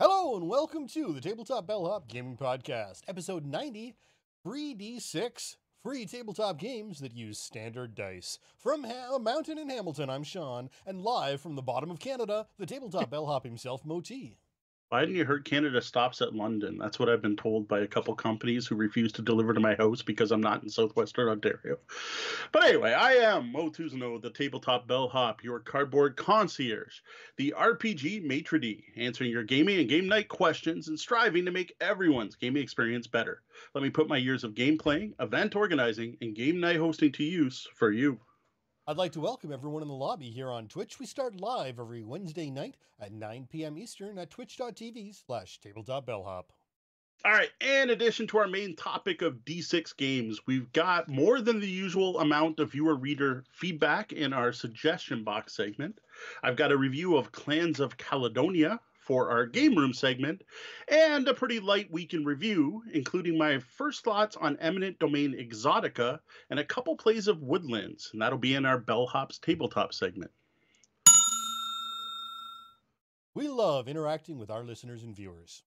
Hello and welcome to the Tabletop Bellhop Gaming Podcast, episode 90, FreeD6, free tabletop games that use standard dice. From ha- Mountain in Hamilton, I'm Sean, and live from the bottom of Canada, the Tabletop Bellhop himself, Moti. Why didn't you heard Canada stops at London? That's what I've been told by a couple companies who refuse to deliver to my house because I'm not in southwestern Ontario. But anyway, I am Moe Tousignant, the tabletop bellhop, your cardboard concierge, the RPG maitre d', answering your gaming and game night questions and striving to make everyone's gaming experience better. Let me put my years of game playing, event organizing, and game night hosting to use for you. I'd like to welcome everyone in the lobby here on Twitch. We start live every Wednesday night at 9 p.m. Eastern at twitch.tv slash tabletopbellhop. All right, in addition to our main topic of D6 games, we've got more than the usual amount of viewer reader feedback in our suggestion box segment. I've got a review of Clans of Caledonia for our game room segment, and a pretty light week in review, including my first thoughts on Eminent Domain Exotica and a couple plays of Woodlands, and that'll be in our Bellhop's Tabletop segment. We love interacting with our listeners and viewers.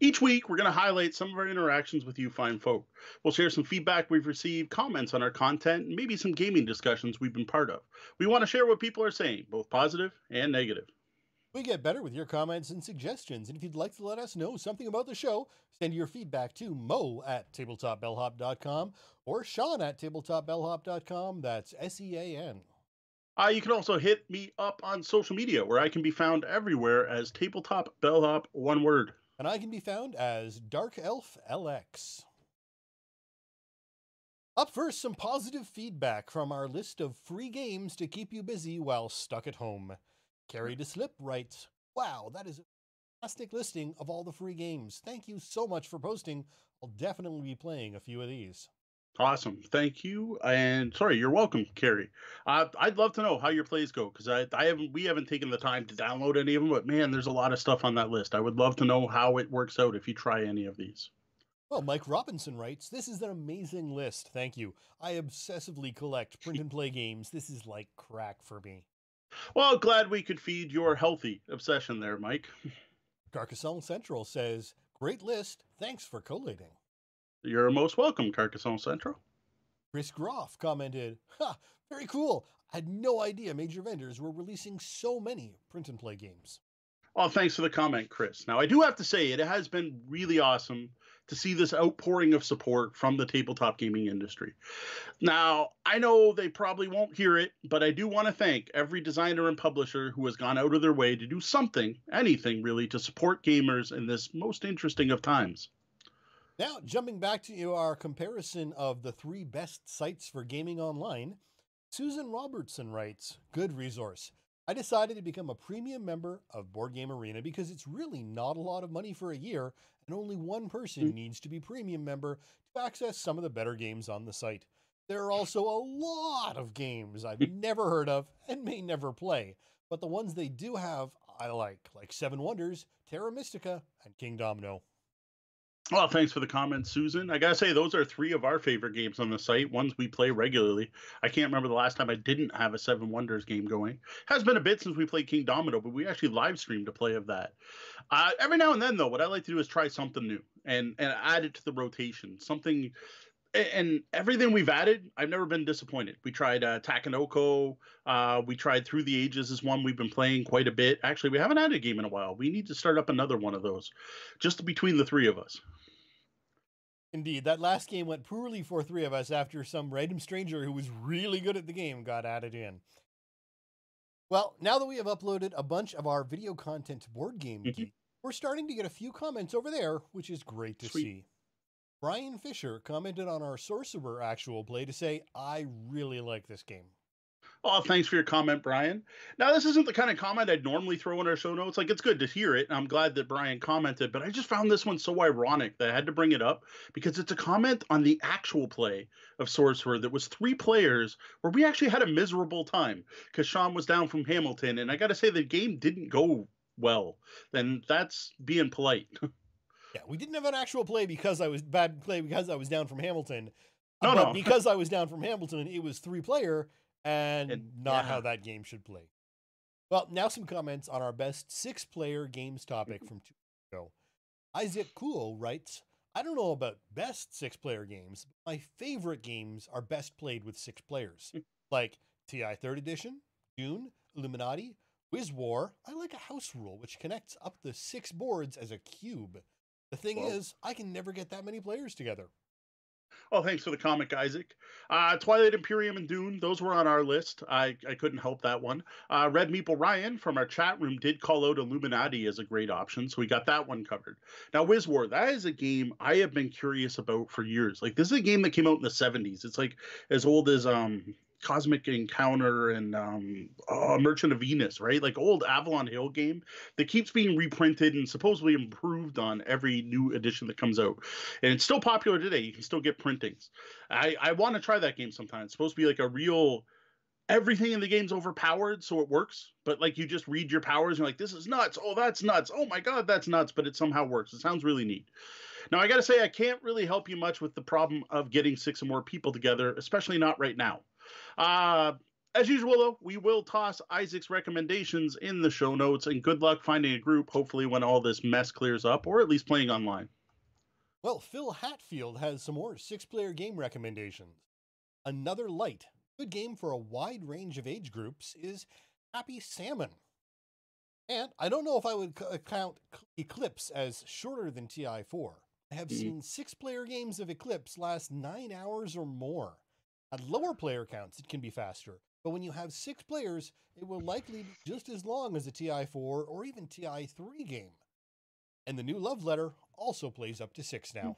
Each week, we're going to highlight some of our interactions with you fine folk. We'll share some feedback we've received, comments on our content, and maybe some gaming discussions we've been part of. We want to share what people are saying, both positive and negative. We get better with your comments and suggestions, and if you'd like to let us know something about the show, send your feedback to moe at tabletopbellhop.com or sean at tabletopbellhop.com. That's S E A N. Uh, you can also hit me up on social media, where I can be found everywhere as Tabletop Bellhop, one word. And I can be found as Dark Elf LX. Up first, some positive feedback from our list of free games to keep you busy while stuck at home. Carrie DeSlip writes, Wow, that is a fantastic listing of all the free games. Thank you so much for posting. I'll definitely be playing a few of these. Awesome, thank you, and sorry, you're welcome, Carrie. Uh, I'd love to know how your plays go because I, I haven't, we haven't taken the time to download any of them. But man, there's a lot of stuff on that list. I would love to know how it works out if you try any of these. Well, Mike Robinson writes, This is an amazing list. Thank you. I obsessively collect print and play games. This is like crack for me. Well, glad we could feed your healthy obsession there, Mike. Carcassonne Central says, Great list. Thanks for collating. You're most welcome, Carcassonne Central. Chris Groff commented, Ha, very cool. I had no idea major vendors were releasing so many print and play games. Well, thanks for the comment, Chris. Now, I do have to say, it has been really awesome to see this outpouring of support from the tabletop gaming industry. Now, I know they probably won't hear it, but I do want to thank every designer and publisher who has gone out of their way to do something, anything really, to support gamers in this most interesting of times. Now, jumping back to our comparison of the three best sites for gaming online, Susan Robertson writes Good resource. I decided to become a premium member of Board Game Arena because it's really not a lot of money for a year, and only one person hmm. needs to be premium member to access some of the better games on the site. There are also a lot of games I've never heard of and may never play, but the ones they do have I like, like Seven Wonders, Terra Mystica, and Kingdomino. Well, thanks for the comments, Susan. I gotta say, those are three of our favorite games on the site, ones we play regularly. I can't remember the last time I didn't have a Seven Wonders game going. Has been a bit since we played Kingdomino, but we actually live streamed a play of that. Uh, every now and then, though, what I like to do is try something new and and add it to the rotation. Something, and everything we've added, I've never been disappointed. We tried uh, Takenoko. Uh, we tried Through the Ages is one we've been playing quite a bit. Actually, we haven't had a game in a while. We need to start up another one of those, just between the three of us. Indeed, that last game went poorly for three of us after some random stranger who was really good at the game got added in. Well, now that we have uploaded a bunch of our video content to Board Game Mhm. Geek, we're starting to get a few comments over there, which is great to Sweet. see. Brian Fisher commented on our Sorcerer actual play to say, I really like this game. Oh, thanks for your comment, Brian. Now, this isn't the kind of comment I'd normally throw in our show notes. Like, it's good to hear it. And I'm glad that Brian commented, but I just found this one so ironic that I had to bring it up because it's a comment on the actual play of Sorcerer that was three players where we actually had a miserable time because Sean was down from Hamilton. And I got to say, the game didn't go well. Then that's being polite. Yeah, we didn't have an actual play because I was bad play because I was down from Hamilton. No, but no. because I was down from Hamilton, it was three player and, And- not how that game should play. Well, now some comments on our best six player games topic mm-hmm. from show. Isaac Cool writes, I don't know about best six player games, but my favorite games are best played with six players, hmm. like TI 3rd Edition, Dune, Illuminati, Wiz War. I like a house rule which connects up the six boards as a cube. The thing Whoa. is, I can never get that many players together. Oh, thanks for the comic, Isaac. Uh, Twilight Imperium and Dune, those were on our list. I, I couldn't help that one. Uh, Red Meeple Ryan from our chat room did call out Illuminati as a great option, so we got that one covered. Now, Wiz War, that is a game I have been curious about for years. Like, this is a game that came out in the 70s. It's like as old as um, Cosmic Encounter and um, oh, Merchant of Venus, right? Like old Avalon Hill game that keeps being reprinted and supposedly improved on every new edition that comes out. And it's still popular today. You can still get printings. I, I want to try that game sometime. It's supposed to be like a real everything in the game's overpowered, so it works. But like you just read your powers and you're like, this is nuts. Oh, that's nuts. Oh my god, that's nuts. But it somehow works. It sounds really neat. Now I gotta say I can't really help you much with the problem of getting six or more people together, especially not right now. Uh as usual, though, we will toss Isaac's recommendations in the show notes, and good luck finding a group, hopefully, when all this mess clears up, or at least playing online. Well, Phil Hatfield has some more six player game recommendations. Another light, good game for a wide range of age groups is Happy Salmon. And I don't know if I would c- count Eclipse as shorter than TI4. I have Mhm. seen six player games of Eclipse last nine hours or more. At lower player counts, it can be faster, but when you have six players, it will likely be just as long as a TI4 or even TI3 game. And the new love letter also plays up to six now.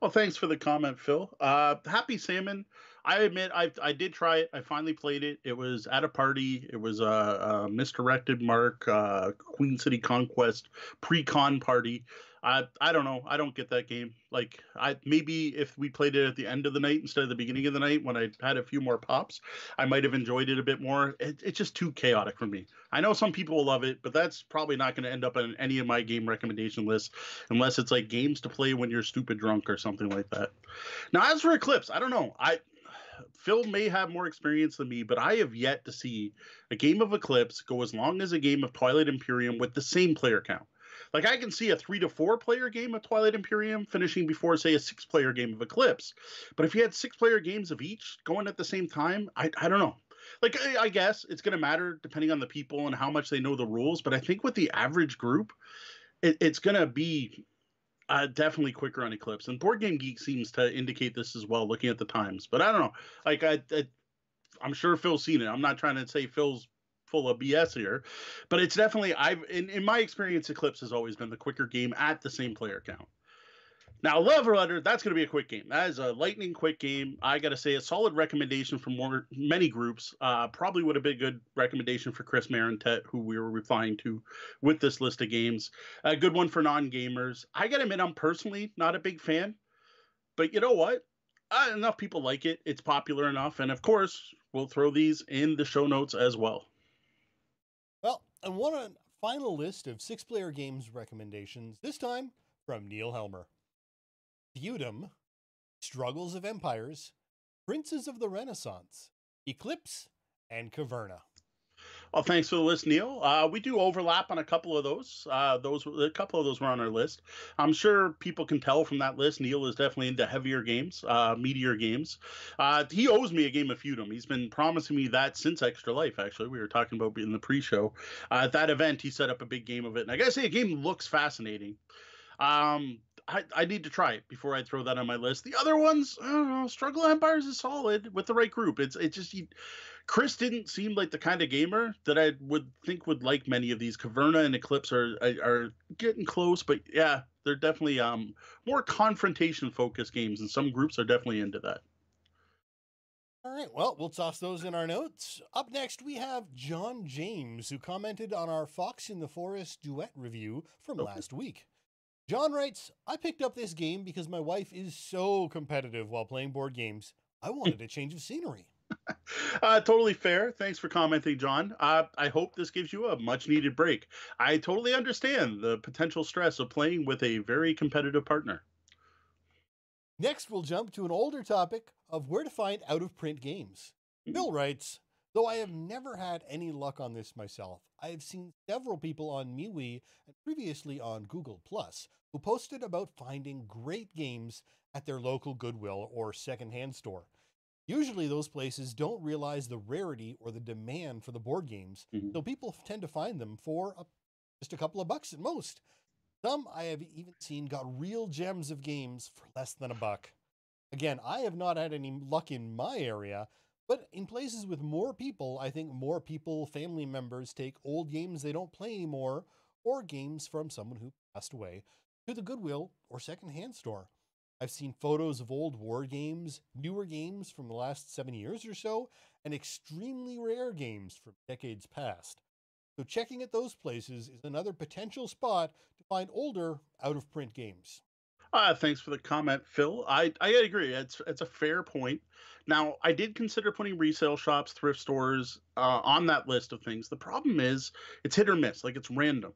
Well, thanks for the comment, Phil. Uh, Happy Salmon. I admit I I did try it. I finally played it. It was at a party. It was a, a misdirected mark uh, Queen City Conquest pre-con party. I I don't know. I don't get that game. Like I maybe if we played it at the end of the night instead of the beginning of the night when I had a few more pops, I might have enjoyed it a bit more. It, it's just too chaotic for me. I know some people will love it, but that's probably not going to end up on any of my game recommendation lists unless it's like games to play when you're stupid drunk or something like that. Now, as for Eclipse, I don't know. I Phil may have more experience than me, but I have yet to see a game of Eclipse go as long as a game of Twilight Imperium with the same player count. Like I can see a three to four player game of Twilight Imperium finishing before, say, a six player game of Eclipse. But if you had six player games of each going at the same time, I, I don't know. Like I, I guess it's going to matter depending on the people and how much they know the rules. But I think with the average group, it, it's going to be uh, definitely quicker on Eclipse. And Board Game Geek seems to indicate this as well, looking at the times. But I don't know. Like I, I I'm sure Phil's seen it. I'm not trying to say Phil's full of BS here, but it's definitely I've in, in my experience, Eclipse has always been the quicker game at the same player count. Now, Love Letter, that's going to be a quick game. That is a lightning quick game. I got to say, a solid recommendation from more many groups. Uh, probably would have been a good recommendation for Chris Marentet, who we were replying to with this list of games. A good one for non gamers. I got to admit, I'm personally not a big fan, but you know what? Uh, enough people like it. It's popular enough, and of course, we'll throw these in the show notes as well. And one final list of six player games recommendations, this time from Neil Helmer Feudum, Struggles of Empires, Princes of the Renaissance, Eclipse, and Caverna. Well, thanks for the list, Neil. Uh, we do overlap on a couple of those. Uh, those a couple of those were on our list. I'm sure people can tell from that list. Neil is definitely into heavier games, uh, meatier games. Uh, he owes me a game of Feudum. He's been promising me that since Extra Life. Actually, we were talking about in the pre-show. Uh, at that event, he set up a big game of it, and I gotta say, the game looks fascinating. Um, I, I need to try it before I throw that on my list. The other ones, I don't know. Struggle Empires is solid with the right group. It's it's just you, Chris didn't seem like the kind of gamer that I would think would like many of these. Caverna and Eclipse are are, are getting close, but yeah, they're definitely um more confrontation focused games, and some groups are definitely into that. All right, well, we'll toss those in our notes. Up next, we have John James, who commented on our Fox in the Forest duet review from Okay. last week. John writes, I picked up this game because my wife is so competitive while playing board games. I wanted a change of scenery. Uh, totally fair. Thanks for commenting, John. Uh, I hope this gives you a much needed break. I totally understand the potential stress of playing with a very competitive partner. Next, we'll jump to an older topic of where to find out of print games. Bill writes, Though I have never had any luck on this myself, I have seen several people on MeWe and previously on Google Plus who posted about finding great games at their local Goodwill or secondhand store. Usually, those places don't realize the rarity or the demand for the board games, Mhm. so people tend to find them for a, just a couple of bucks at most. Some I have even seen got real gems of games for less than a buck. Again, I have not had any luck in my area, but in places with more people, I think more people, family members, take old games they don't play anymore or games from someone who passed away to the Goodwill or secondhand store. I've seen photos of old war games, newer games from the last seven years or so, and extremely rare games from decades past. So, checking at those places is another potential spot to find older, out of print games. Uh, thanks for the comment, Phil. I, I agree. It's it's a fair point. Now, I did consider putting resale shops, thrift stores uh, on that list of things. The problem is it's hit or miss. Like it's random.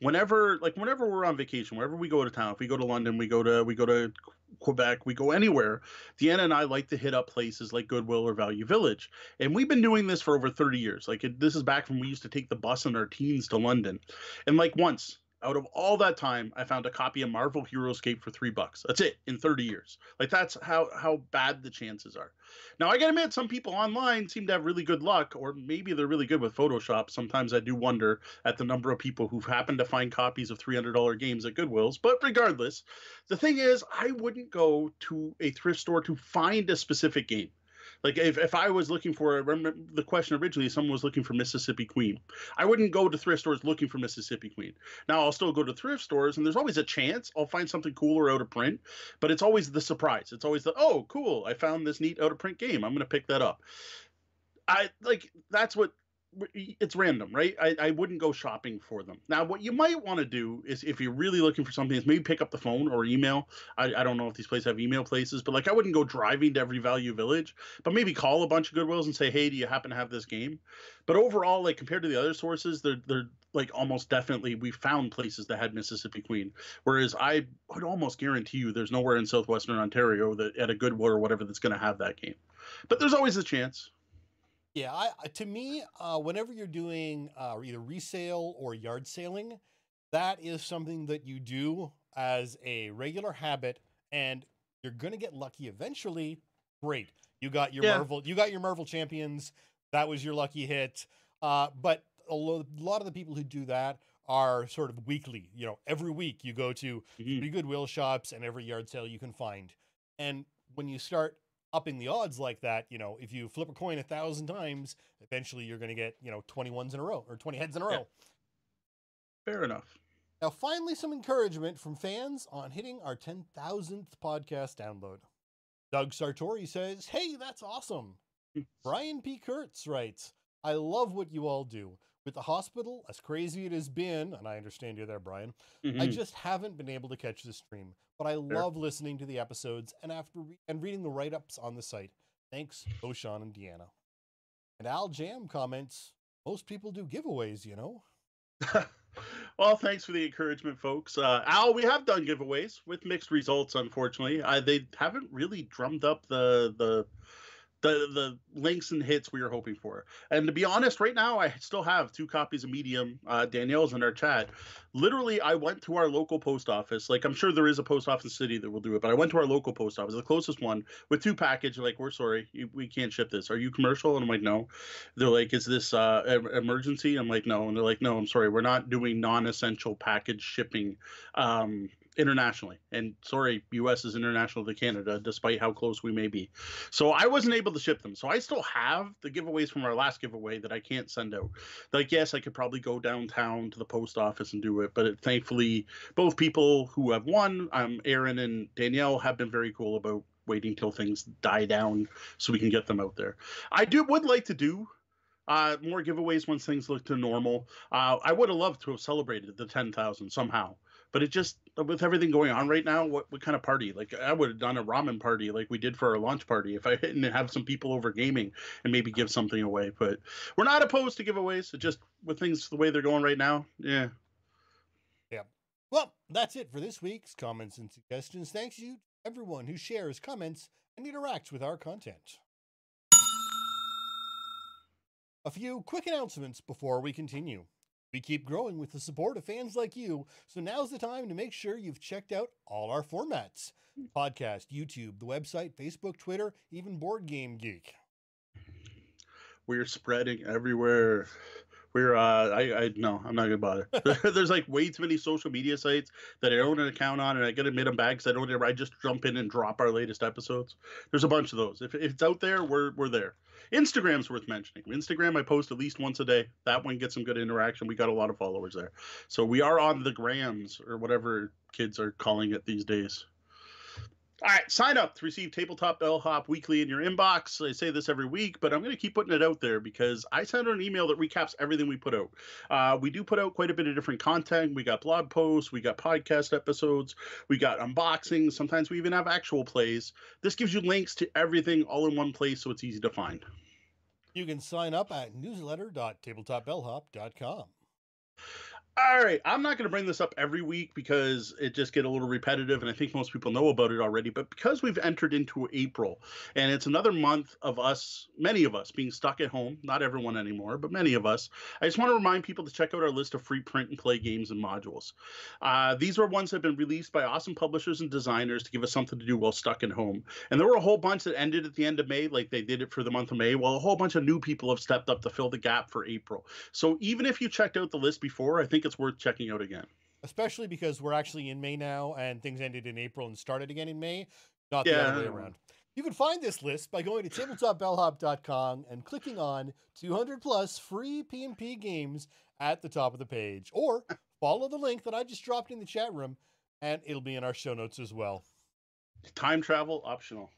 Whenever like whenever we're on vacation, wherever we go to town, if we go to London, we go to we go to Quebec, we go anywhere. Deanna and I like to hit up places like Goodwill or Value Village, and we've been doing this for over 30 years. Like it, this is back when we used to take the bus in our teens to London, and like once out of all that time, I found a copy of Marvel HeroScape for three bucks. That's it in 30 years. Like that's how how bad the chances are. Now I gotta admit, some people online seem to have really good luck, or maybe they're really good with Photoshop. Sometimes I do wonder at the number of people who've happened to find copies of $300 games at Goodwills. But regardless, the thing is, I wouldn't go to a thrift store to find a specific game. Like if, if I was looking for, remember the question originally, someone was looking for Mississippi Queen. I wouldn't go to thrift stores looking for Mississippi Queen. Now I'll still go to thrift stores, and there's always a chance I'll find something cool or out of print, but it's always the surprise. It's always the oh cool, I found this neat out of print game. I'm gonna pick that up. I like that's what it's random, right? I, I wouldn't go shopping for them. Now, what you might want to do is if you're really looking for something, is maybe pick up the phone or email. I, I don't know if these places have email places, but like I wouldn't go driving to every value village, but maybe call a bunch of Goodwills and say, hey, do you happen to have this game? But overall, like compared to the other sources, they're they're like almost definitely we found places that had Mississippi Queen. Whereas I would almost guarantee you there's nowhere in southwestern Ontario that at a Goodwill or whatever that's going to have that game. But there's always a chance. Yeah, I, to me, uh, whenever you're doing uh, either resale or yard sailing, that is something that you do as a regular habit, and you're gonna get lucky eventually. Great, you got your Yeah. Marvel, you got your Marvel champions. That was your lucky hit. Uh, but a lo- lot of the people who do that are sort of weekly. You know, every week you go to Mhm. three Goodwill shops and every yard sale you can find. And when you start upping the odds like that, you know, if you flip a coin a thousand times, eventually you're going to get, you know, 20 ones in a row or 20 heads in a row. Yeah. Fair enough. Now, finally, some encouragement from fans on hitting our 10,000th podcast download. Doug Sartori says, Hey, that's awesome. Hmm. Brian P. Kurtz writes, I love what you all do. With the hospital, as crazy it has been, and I understand you're there, Brian, I Mhm. just haven't been able to catch the stream, but I love listening to the episodes and after re- and reading the write ups on the site. Thanks, Oshan and Deanna. And Al Jam comments, most people do giveaways, you know. well, thanks for the encouragement, folks. Uh, Al, we have done giveaways with mixed results. Unfortunately, uh, they haven't really drummed up the the the the links and hits we were hoping for. And to be honest, right now I still have two copies of Medium. Uh, Danielle's in our chat. Literally, I went to our local post office. Like I'm sure there is a post office city that will do it, but I went to our local post office, the closest one, with two package. Like we're sorry, we can't ship this. Are you commercial? And I'm like, no. They're like, is this uh, emergency? I'm like, no. And they're like, no. I'm sorry, we're not doing non-essential package shipping. Um, internationally. And sorry us is international to canada despite how close we may be. So i wasn't able to ship them. So i still have the giveaways from our last giveaway that i can't send out. Like yes i could probably go downtown to the post office and do it but it, thankfully both people who have won um, aaron and danielle have been very cool about waiting till things die down so we can get them out there. I do would like to do uh, more giveaways once things look to normal. Uh, I would have loved to have celebrated the 10,000 somehow, but it just, with everything going on right now, what, what kind of party? Like, I would have done a ramen party like we did for our launch party if I didn't have some people over gaming and maybe give something away. But we're not opposed to giveaways. So just, with things the way they're going right now, yeah. Yeah. Well, that's it for this week's comments and suggestions. Thanks you everyone who shares, comments, and interacts with our content. A few quick announcements before we continue. We keep growing with the support of fans like you, so now's the time to make sure you've checked out all our formats hmm. podcast, YouTube, the website, Facebook, Twitter, even Board Game Geek. We're spreading everywhere. We're uh I I no, I'm not gonna bother. There's like way too many social media sites that I own an account on and I gotta admit them back because I don't ever I just jump in and drop our latest episodes. There's a bunch of those. If, if it's out there, we're we're there. Instagram's worth mentioning. Instagram I post at least once a day. That one gets some good interaction. We got a lot of followers there. So we are on the grams or whatever kids are calling it these days. All right, sign up to receive Tabletop Bellhop weekly in your inbox. I say this every week, but I'm going to keep putting it out there because I send out an email that recaps everything we put out. Uh, we do put out quite a bit of different content. We got blog posts, we got podcast episodes, we got unboxings. Sometimes we even have actual plays. This gives you links to everything all in one place, so it's easy to find. You can sign up at newsletter.tabletopbellhop.com. All right, I'm not going to bring this up every week because it just get a little repetitive, and I think most people know about it already. But because we've entered into April, and it's another month of us, many of us, being stuck at home. Not everyone anymore, but many of us. I just want to remind people to check out our list of free print and play games and modules. Uh, these are ones that have been released by awesome publishers and designers to give us something to do while stuck at home. And there were a whole bunch that ended at the end of May, like they did it for the month of May. Well, a whole bunch of new people have stepped up to fill the gap for April. So even if you checked out the list before, I think it's worth checking out again. Especially because we're actually in May now and things ended in April and started again in May, not the other way around. You can find this list by going to tabletopbellhop.com and clicking on 200 plus free P&P games at the top of the page. Or follow the link that I just dropped in the chat room and it'll be in our show notes as well. Time travel optional.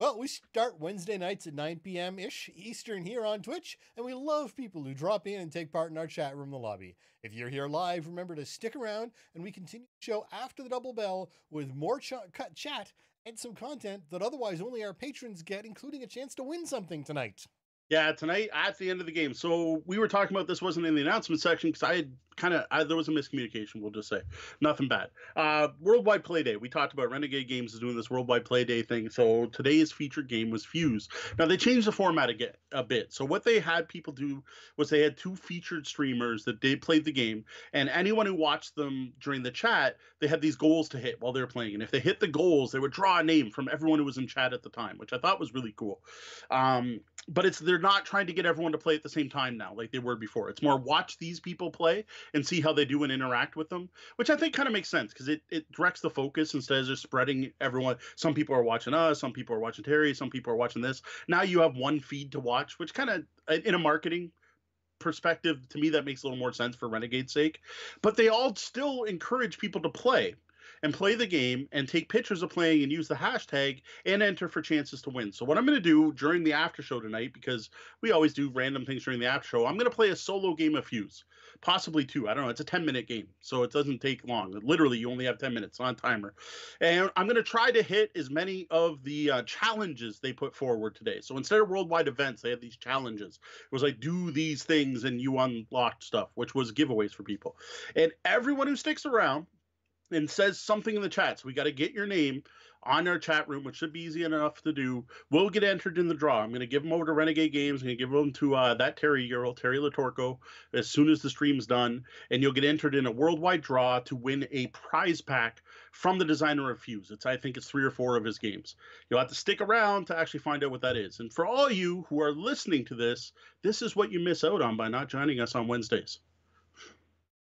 Well, we start Wednesday nights at 9 p.m. ish Eastern here on Twitch, and we love people who drop in and take part in our chat room, the lobby. If you're here live, remember to stick around, and we continue the show after the double bell with more ch- cut chat and some content that otherwise only our patrons get, including a chance to win something tonight. Yeah, tonight at the end of the game. So we were talking about this wasn't in the announcement section because I had kind of there was a miscommunication. We'll just say nothing bad. Uh, Worldwide Play Day. We talked about Renegade Games is doing this Worldwide Play Day thing. So today's featured game was Fuse. Now they changed the format again a bit. So what they had people do was they had two featured streamers that they played the game, and anyone who watched them during the chat, they had these goals to hit while they were playing. And if they hit the goals, they would draw a name from everyone who was in chat at the time, which I thought was really cool. Um, but it's they're not trying to get everyone to play at the same time now like they were before. It's more watch these people play and see how they do and interact with them which i think kind of makes sense because it, it directs the focus instead of just spreading everyone. Some people are watching us some people are watching terry some people are watching this. Now you have one feed to watch which kind of in a marketing perspective to me that makes a little more sense for renegade's sake. But they all still encourage people to play and play the game and take pictures of playing and use the hashtag and enter for chances to win. So what I'm going to do during the after show tonight, because we always do random things during the after show, I'm going to play a solo game of Fuse, possibly two. I don't know. It's a 10 minute game, so it doesn't take long. Literally, you only have 10 minutes on timer, and I'm going to try to hit as many of the uh, challenges they put forward today. So instead of worldwide events, they had these challenges. It was like do these things and you unlocked stuff, which was giveaways for people. And everyone who sticks around and says something in the chat. So we got to get your name on our chat room, which should be easy enough to do. We'll get entered in the draw. I'm going to give them over to Renegade Games. I'm going to give them to uh, that Terry girl, Terry Latorco, as soon as the stream's done. And you'll get entered in a worldwide draw to win a prize pack from the designer of Fuse. It's I think it's three or four of his games. You'll have to stick around to actually find out what that is. And for all you who are listening to this, this is what you miss out on by not joining us on Wednesdays.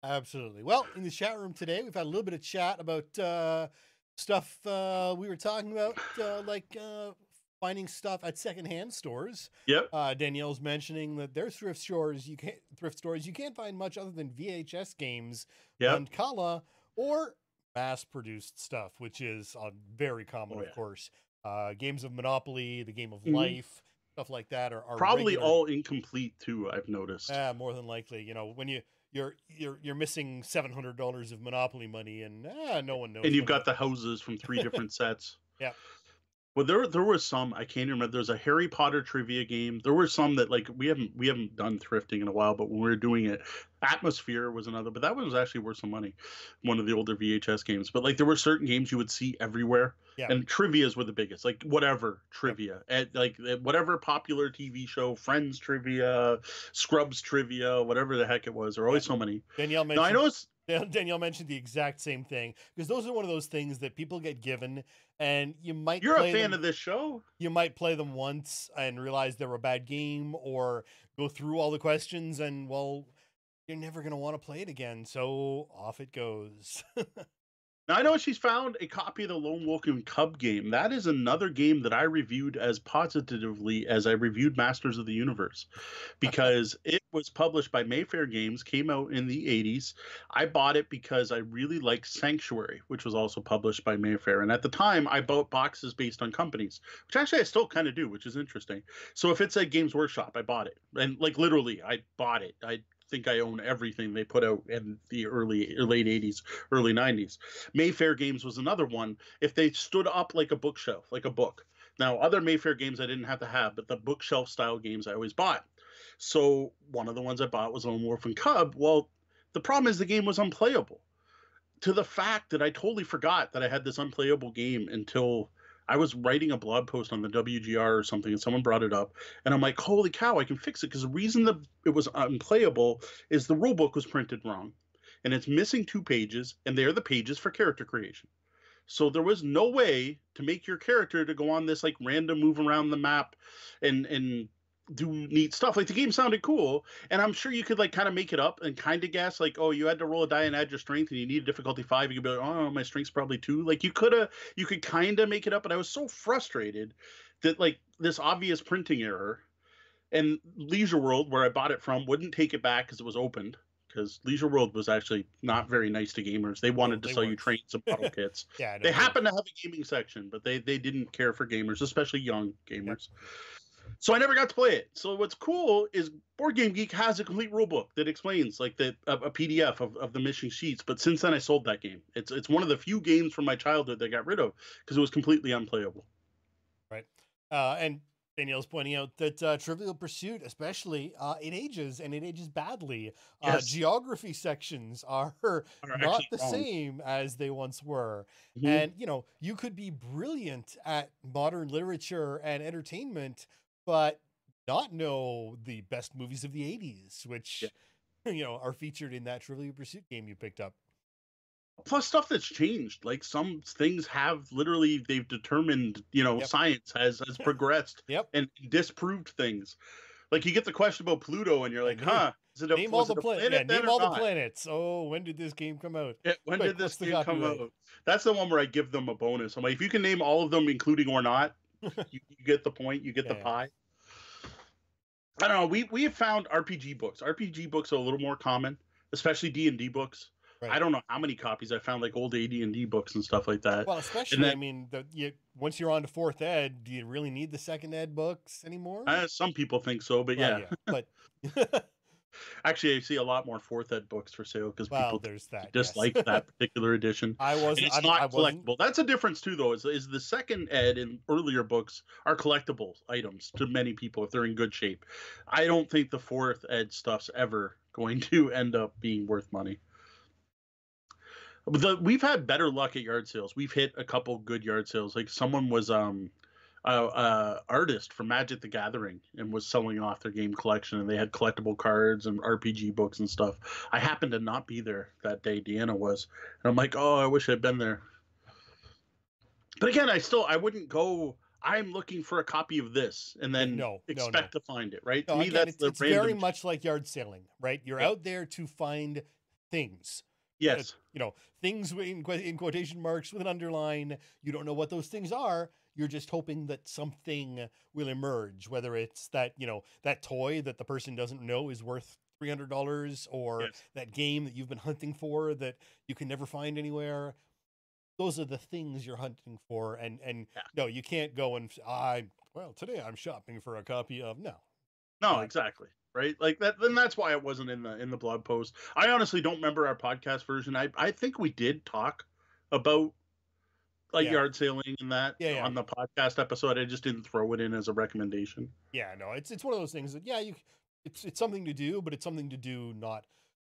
Absolutely. Well, in the chat room today, we've had a little bit of chat about uh, stuff uh, we were talking about, uh, like uh, finding stuff at secondhand stores. Yep. Uh, Danielle's mentioning that there's thrift stores you can't thrift stores you can't find much other than VHS games Yep. and Kala or mass-produced stuff, which is uh, very common, Oh, of course. Uh, games of Monopoly, the game of Mhm. life, stuff like that are, are Probably regular- all incomplete too. I've noticed. Ah, more than likely, you know, when you you're you're you're missing seven hundred dollars of Monopoly money, and ah, no one knows. and you've got the houses from three different sets. Yeah. Well, there there was some I can't remember. There's a Harry Potter trivia game. There were some that like we haven't we haven't done thrifting in a while, but when we were doing it, Atmosfear was another. But that one was actually worth some money. One of the older VHS games. But like there were certain games you would see everywhere, Yeah. and trivia's were the biggest. Like whatever trivia, at like at whatever popular TV show, Friends trivia, Scrubs trivia, whatever the heck it was. There were always so many. Danielle Now mentioned. I know it's Danielle mentioned the exact same thing because those are one of those things that people get given, and you might you're a fan them, of this show. you might play them once and realize they're a bad game, or go through all the questions and well, you're never gonna want to play it again. So off it goes. Now I know she's found a copy of the Lone Wolf and Cub game. That is another game that I reviewed as positively as I reviewed Masters of the Universe, because it was published by Mayfair Games, came out in the '80s. I bought it because I really liked Sanctuary, which was also published by Mayfair. And at the time, I bought boxes based on companies, which actually I still kind of do, which is interesting. So if it said Games Workshop, I bought it, and like literally, I bought it. I think I own everything they put out in the early late 80s early 90s mayfair games was another one. If they stood up like a bookshelf like a book. Now other mayfair games i didn't have to have but the bookshelf style games i always bought. So one of the ones i bought was lone wolf and cub. Well the problem is the game was unplayable. To the fact that i totally forgot that i had this unplayable game until I was writing a blog post on the WGR or something, and someone brought it up, and I'm like, "Holy cow! I can fix it!" Because the reason that it was unplayable is the rule book was printed wrong, and it's missing two pages, and they're the pages for character creation. So there was no way to make your character to go on this like random move around the map, and and do neat stuff. Like the game sounded cool, and I'm sure you could like kind of make it up and kind of guess like, oh, you had to roll a die and add your strength, and you need difficulty five. You could be like, oh, my strength's probably two. Like you could have, you could kind of make it up. But I was so frustrated that like this obvious printing error, and Leisure World, where I bought it from, wouldn't take it back because it was opened. Because Leisure World was actually not very nice to gamers. They wanted to they sell you weren't. trains and bottle kits. yeah, They happen to have a gaming section, but they they didn't care for gamers, especially young gamers. So I never got to play it. So what's cool is Board Game Geek has a complete rule book that explains like the a, a PDF of, of the mission sheets. But since then, I sold that game. It's it's one of the few games from my childhood that I got rid of because it was completely unplayable. Right, uh, and Danielle's pointing out that uh, Trivial Pursuit, especially, uh, it ages and it ages badly. Uh, geography sections are Are not the wrong. same as they once were. Mhm. And, you know, you could be brilliant at modern literature and entertainment, but not know the best movies of the 80s, which, you know, are featured in that Trivial Pursuit game you picked up. plus stuff that's changed like some things have literally they've determined you know Yep. science has has progressed Yep. and disproved things like you get the question about pluto and you're like huh is it a, Name all the it a planets. planet Yeah, name all the planets. Oh, when did this game come out? Yeah, when did this game come out that's the one where i give them a bonus i'm like if you can name all of them including or not you, you get the point you get the pie i don't know we we have found rpg books rpg books are a little more common especially d&d books Right. i don't know how many copies i found like old AD&D books and stuff like that Well, especially, I mean, the, you, once you're on to fourth ed, do you really need the second ed books anymore? Uh, some people think so, but Well, yeah. but Actually, I see a lot more fourth ed books for sale because well, people there's that. yes. dislike that particular edition. I wasn't. it's not I wasn't. collectible. That's a difference too, though. Is, is the second ed and earlier books are collectible items to many people if they're in good shape. I don't think the fourth ed stuff's ever going to end up being worth money. But The, we've had better luck at yard sales. We've hit a couple good yard sales. Like someone was um a, artist from Magic the Gathering and was selling off their game collection, and they had collectible cards and RPG books and stuff. I happened to not be there that day. Deanna was, and I'm like, oh, I wish I'd been there. But again, I still I wouldn't go. I'm looking for a copy of this, and then no, no, no. expect to find it. Right? No, to me, again, that's it's, the it's very much like yard selling, right? You're Yeah. out there to find things. yes. You know, things in, in quotation marks with an underline. You don't know what those things are. You're just hoping that something will emerge, whether it's that you know that toy that the person doesn't know is worth three hundred dollars, or Yes. that game that you've been hunting for that you can never find anywhere. Those are the things you're hunting for, and and Yeah. no, you can't go and I well today I'm shopping for a copy of no. No, exactly. Right? Like that then that's why it wasn't in the in the blog post. I honestly don't remember our podcast version. I I think we did talk about like Yeah. yard sailing and that Yeah, yeah. on the podcast episode. I just didn't throw it in as a recommendation. Yeah, no, it's it's one of those things that yeah, you it's it's something to do, but it's something to do not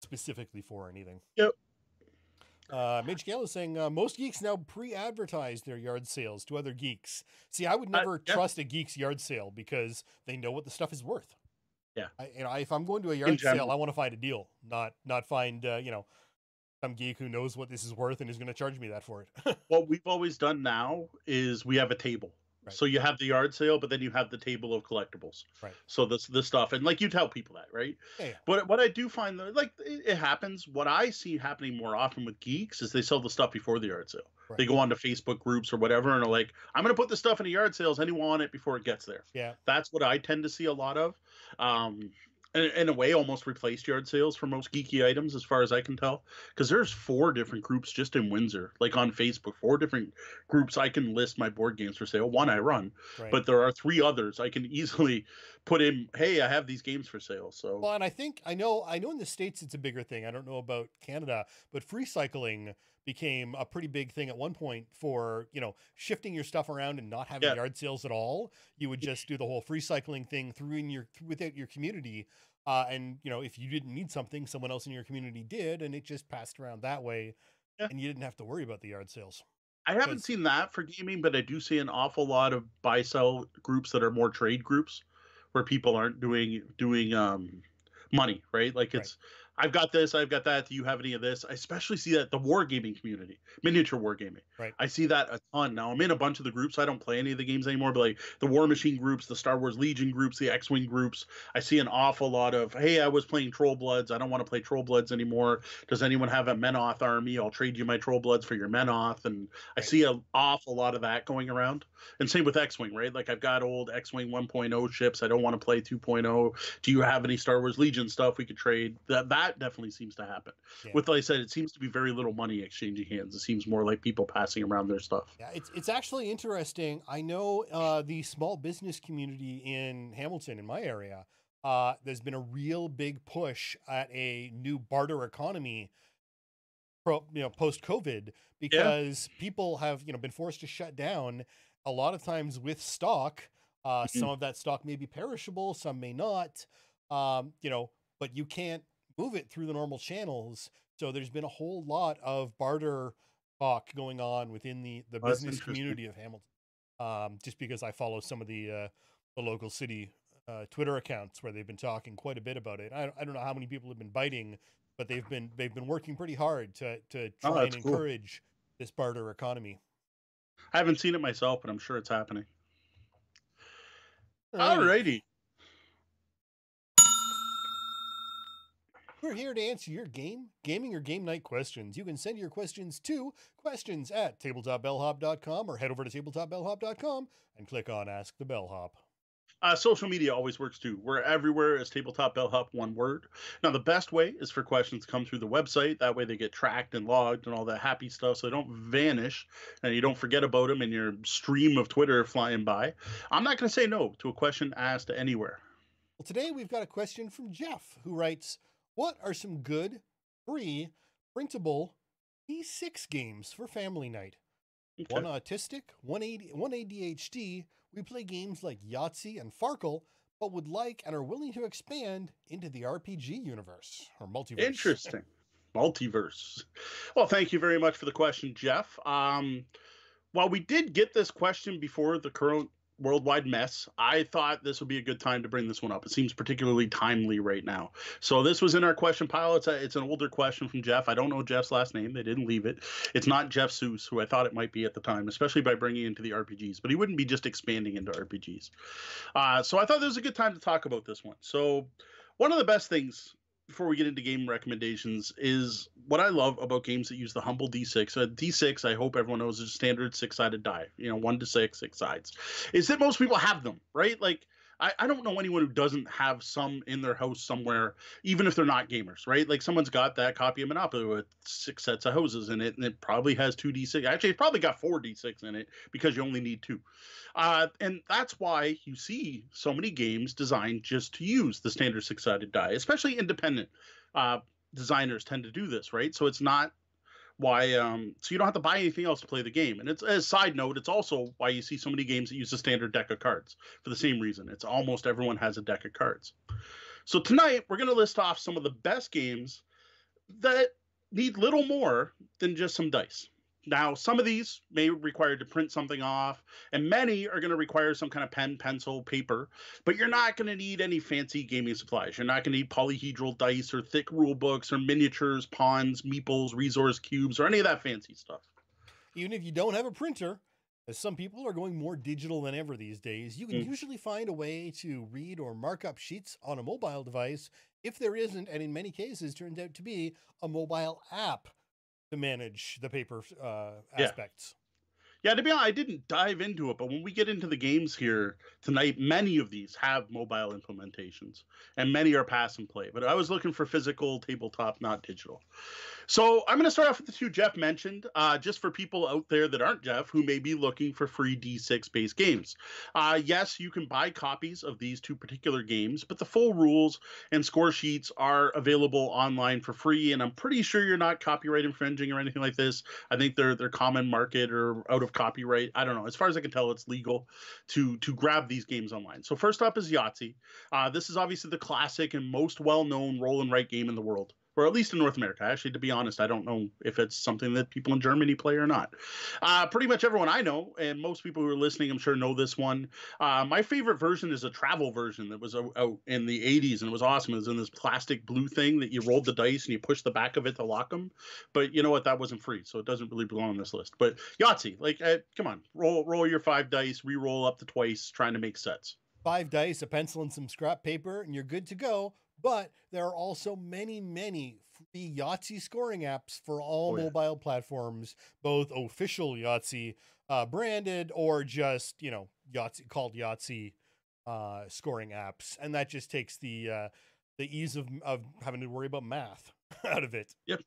specifically for anything. Yep. Uh, Mage Gale is saying uh, most geeks now pre-advertise their yard sales to other geeks. See, I would Uh, never yeah. trust a geek's yard sale because they know what the stuff is worth. Yeah. I, you know, if I'm going to a yard sale. I want to find a deal, not not find uh, you know some geek who knows what this is worth and is going to charge me that for it. What we've always done now is we have a table. Right. So you have the yard sale, but then you have the table of collectibles. Right. So this this stuff, and like you tell people that, right? Yeah, yeah. But what I do find that like it, happens. What I see happening more often with geeks is they sell the stuff before the yard sale. Right. They go on to Facebook groups or whatever, and are like, "I'm going to put the stuff in the yard sales. Anyone want it before it gets there?" yeah, That's what I tend to see a lot of. Um, in, a way, almost replaced yard sales for most geeky items, as far as I can tell. Because there's four different groups just in Windsor, like on Facebook, four different groups I can list my board games for sale. One I run, right. but there are three others I can easily put in. Hey, I have these games for sale. So Well, and I think I know I know in the states it's a bigger thing. I don't know about Canada, but free cycling became a pretty big thing at one point for you know shifting your stuff around and not having Yeah. yard sales at all. You would just do the whole free cycling thing through in your within your community. Uh, and you know, if you didn't need something, someone else in your community did, and it just passed around that way, Yeah. and you didn't have to worry about the yard sales. I haven't seen that for gaming, but I do see an awful lot of buy sell groups that are more trade groups where people aren't doing doing um money, right? Like Right. I've got this, I've got that. Do you have any of this? I especially see that the wargaming community, miniature wargaming. Right. I see that a ton. Now I'm in a bunch of the groups. I don't play any of the games anymore, but like the War Machine groups, the Star Wars Legion groups, the X-Wing groups, I see an awful lot of, hey, I was playing Troll Bloods. I don't want to play Troll Bloods anymore. Does anyone have a Menoth army? I'll trade you my Troll Bloods for your Menoth. And I Right. see an awful lot of that going around. And same with X Wing, right? Like I've got old X Wing 1.0 ships. I don't want to play 2.0. Do you have any Star Wars Legion stuff we could trade? That that definitely seems to happen. Yeah. With like I said, it seems to be very little money exchanging hands. It seems more like people passing around their stuff. Yeah, it's it's actually interesting. I know uh, the small business community in Hamilton, in my area, uh, there's been a real big push at a new barter economy, pro, you know, post COVID, because people have you know been forced to shut down. A lot of times with stock, uh, Mhm. some of that stock may be perishable, some may not. Um, you know, but you can't move it through the normal channels. So there's been a whole lot of barter talk going on within the the Oh, business community of Hamilton. Um, just because I follow some of the uh, the local city uh, Twitter accounts where they've been talking quite a bit about it. I, I don't know how many people have been biting, but they've been they've been working pretty hard to to Oh, try and that's cool. encourage this barter economy. I haven't seen it myself, but I'm sure it's happening. Alrighty. Alrighty. We're here to answer your game, gaming, or game night questions. You can send your questions to questions at tabletopbellhop.com or head over to tabletopbellhop.com and click on Ask the Bellhop. Uh, social media always works too. We're everywhere as Tabletop Bellhop, one word. Now, the best way is for questions to come through the website. That way they get tracked and logged and all that happy stuff so they don't vanish and you don't forget about them in your stream of Twitter flying by. I'm not going to say no to a question asked anywhere. Well, today we've got a question from Jeff who writes What are some good, free, printable D6 games for family night? Okay. One autistic, one, AD, one ADHD. We play games like Yahtzee and Farkle, but would like and are willing to expand into the RPG universe or multiverse. Interesting. Multiverse. Well, thank you very much for the question, Jeff. Um, while we did get this question before the current worldwide mess, I thought this would be a good time to bring this one up. It seems particularly timely right now. So this was in our question pile. It's a, it's an older question from Jeff. I don't know Jeff's last name. They didn't leave it. It's not Jeff Seuss, who I thought it might be at the time, especially by bringing into the RPGs. But he wouldn't be just expanding into RPGs. Uh, so I thought this was a good time to talk about this one. So one of the best things before we get into game recommendations is what I love about games that use the humble D6. A D6, I hope everyone knows, is a standard six-sided die. You know, one to six, six sides. Is that most people have them, right? Like, I, I don't know anyone who doesn't have some in their house somewhere, even if they're not gamers, right? Like someone's got that copy of Monopoly with six sets of hoses in it, and it probably has two D6. Actually, it's probably got four D6 in it because you only need two. Uh, and that's why you see so many games designed just to use the standard six-sided die, especially independent uh, designers tend to do this, right? So it's not why um so you don't have to buy anything else to play the game. And it's as a side note it's also why you see so many games that use a standard deck of cards for the same reason. It's almost everyone has a deck of cards. So tonight we're going to list off some of the best games that need little more than just some dice now, some of these may require to print something off, and many are going to require some kind of pen, pencil, paper, but you're not going to need any fancy gaming supplies. You're not going to need polyhedral dice or thick rule books or miniatures, pawns, meeples, resource cubes, or any of that fancy stuff. Even if you don't have a printer, as some people are going more digital than ever these days, you can mm. usually find a way to read or mark up sheets on a mobile device if there isn't, and in many cases turns out to be a mobile app to manage the paper uh, aspects. Yeah. To be honest, I didn't dive into it, but when we get into the games here tonight, many of these have mobile implementations, and many are pass and play. But I was looking for physical tabletop, not digital. So I'm going to start off with the two Jeff mentioned, uh, just for people out there that aren't Jeff who may be looking for free D6 based games. Uh, yes, you can buy copies of these two particular games, but the full rules and score sheets are available online for free. And I'm pretty sure you're not copyright infringing or anything like this. I think they're they're common market or out of copyright. I don't know. As far as I can tell, it's legal to to grab these games online. So first up is Yahtzee. Uh, this is obviously the classic and most well known roll and write game in the world or at least in North America. Actually, to be honest, I don't know if it's something that people in Germany play or not. Uh, pretty much everyone I know, and most people who are listening, I'm sure know this one. Uh, my favorite version is a travel version that was out in the 80s and it was awesome. It was in this plastic blue thing that you rolled the dice and you pushed the back of it to lock them. But you know what? That wasn't free, so it doesn't really belong on this list. But Yahtzee, like, uh, come on, roll roll your five dice, re-roll up to twice, trying to make sets. Five dice, a pencil, and some scrap paper, and you're good to go but there are also many, many free Yahtzee scoring apps for all oh, yeah. mobile platforms, both official Yahtzee uh, branded or just, you know, Yahtzee called Yahtzee uh, scoring apps. And that just takes the uh, the ease of, of having to worry about math out of it. Yep.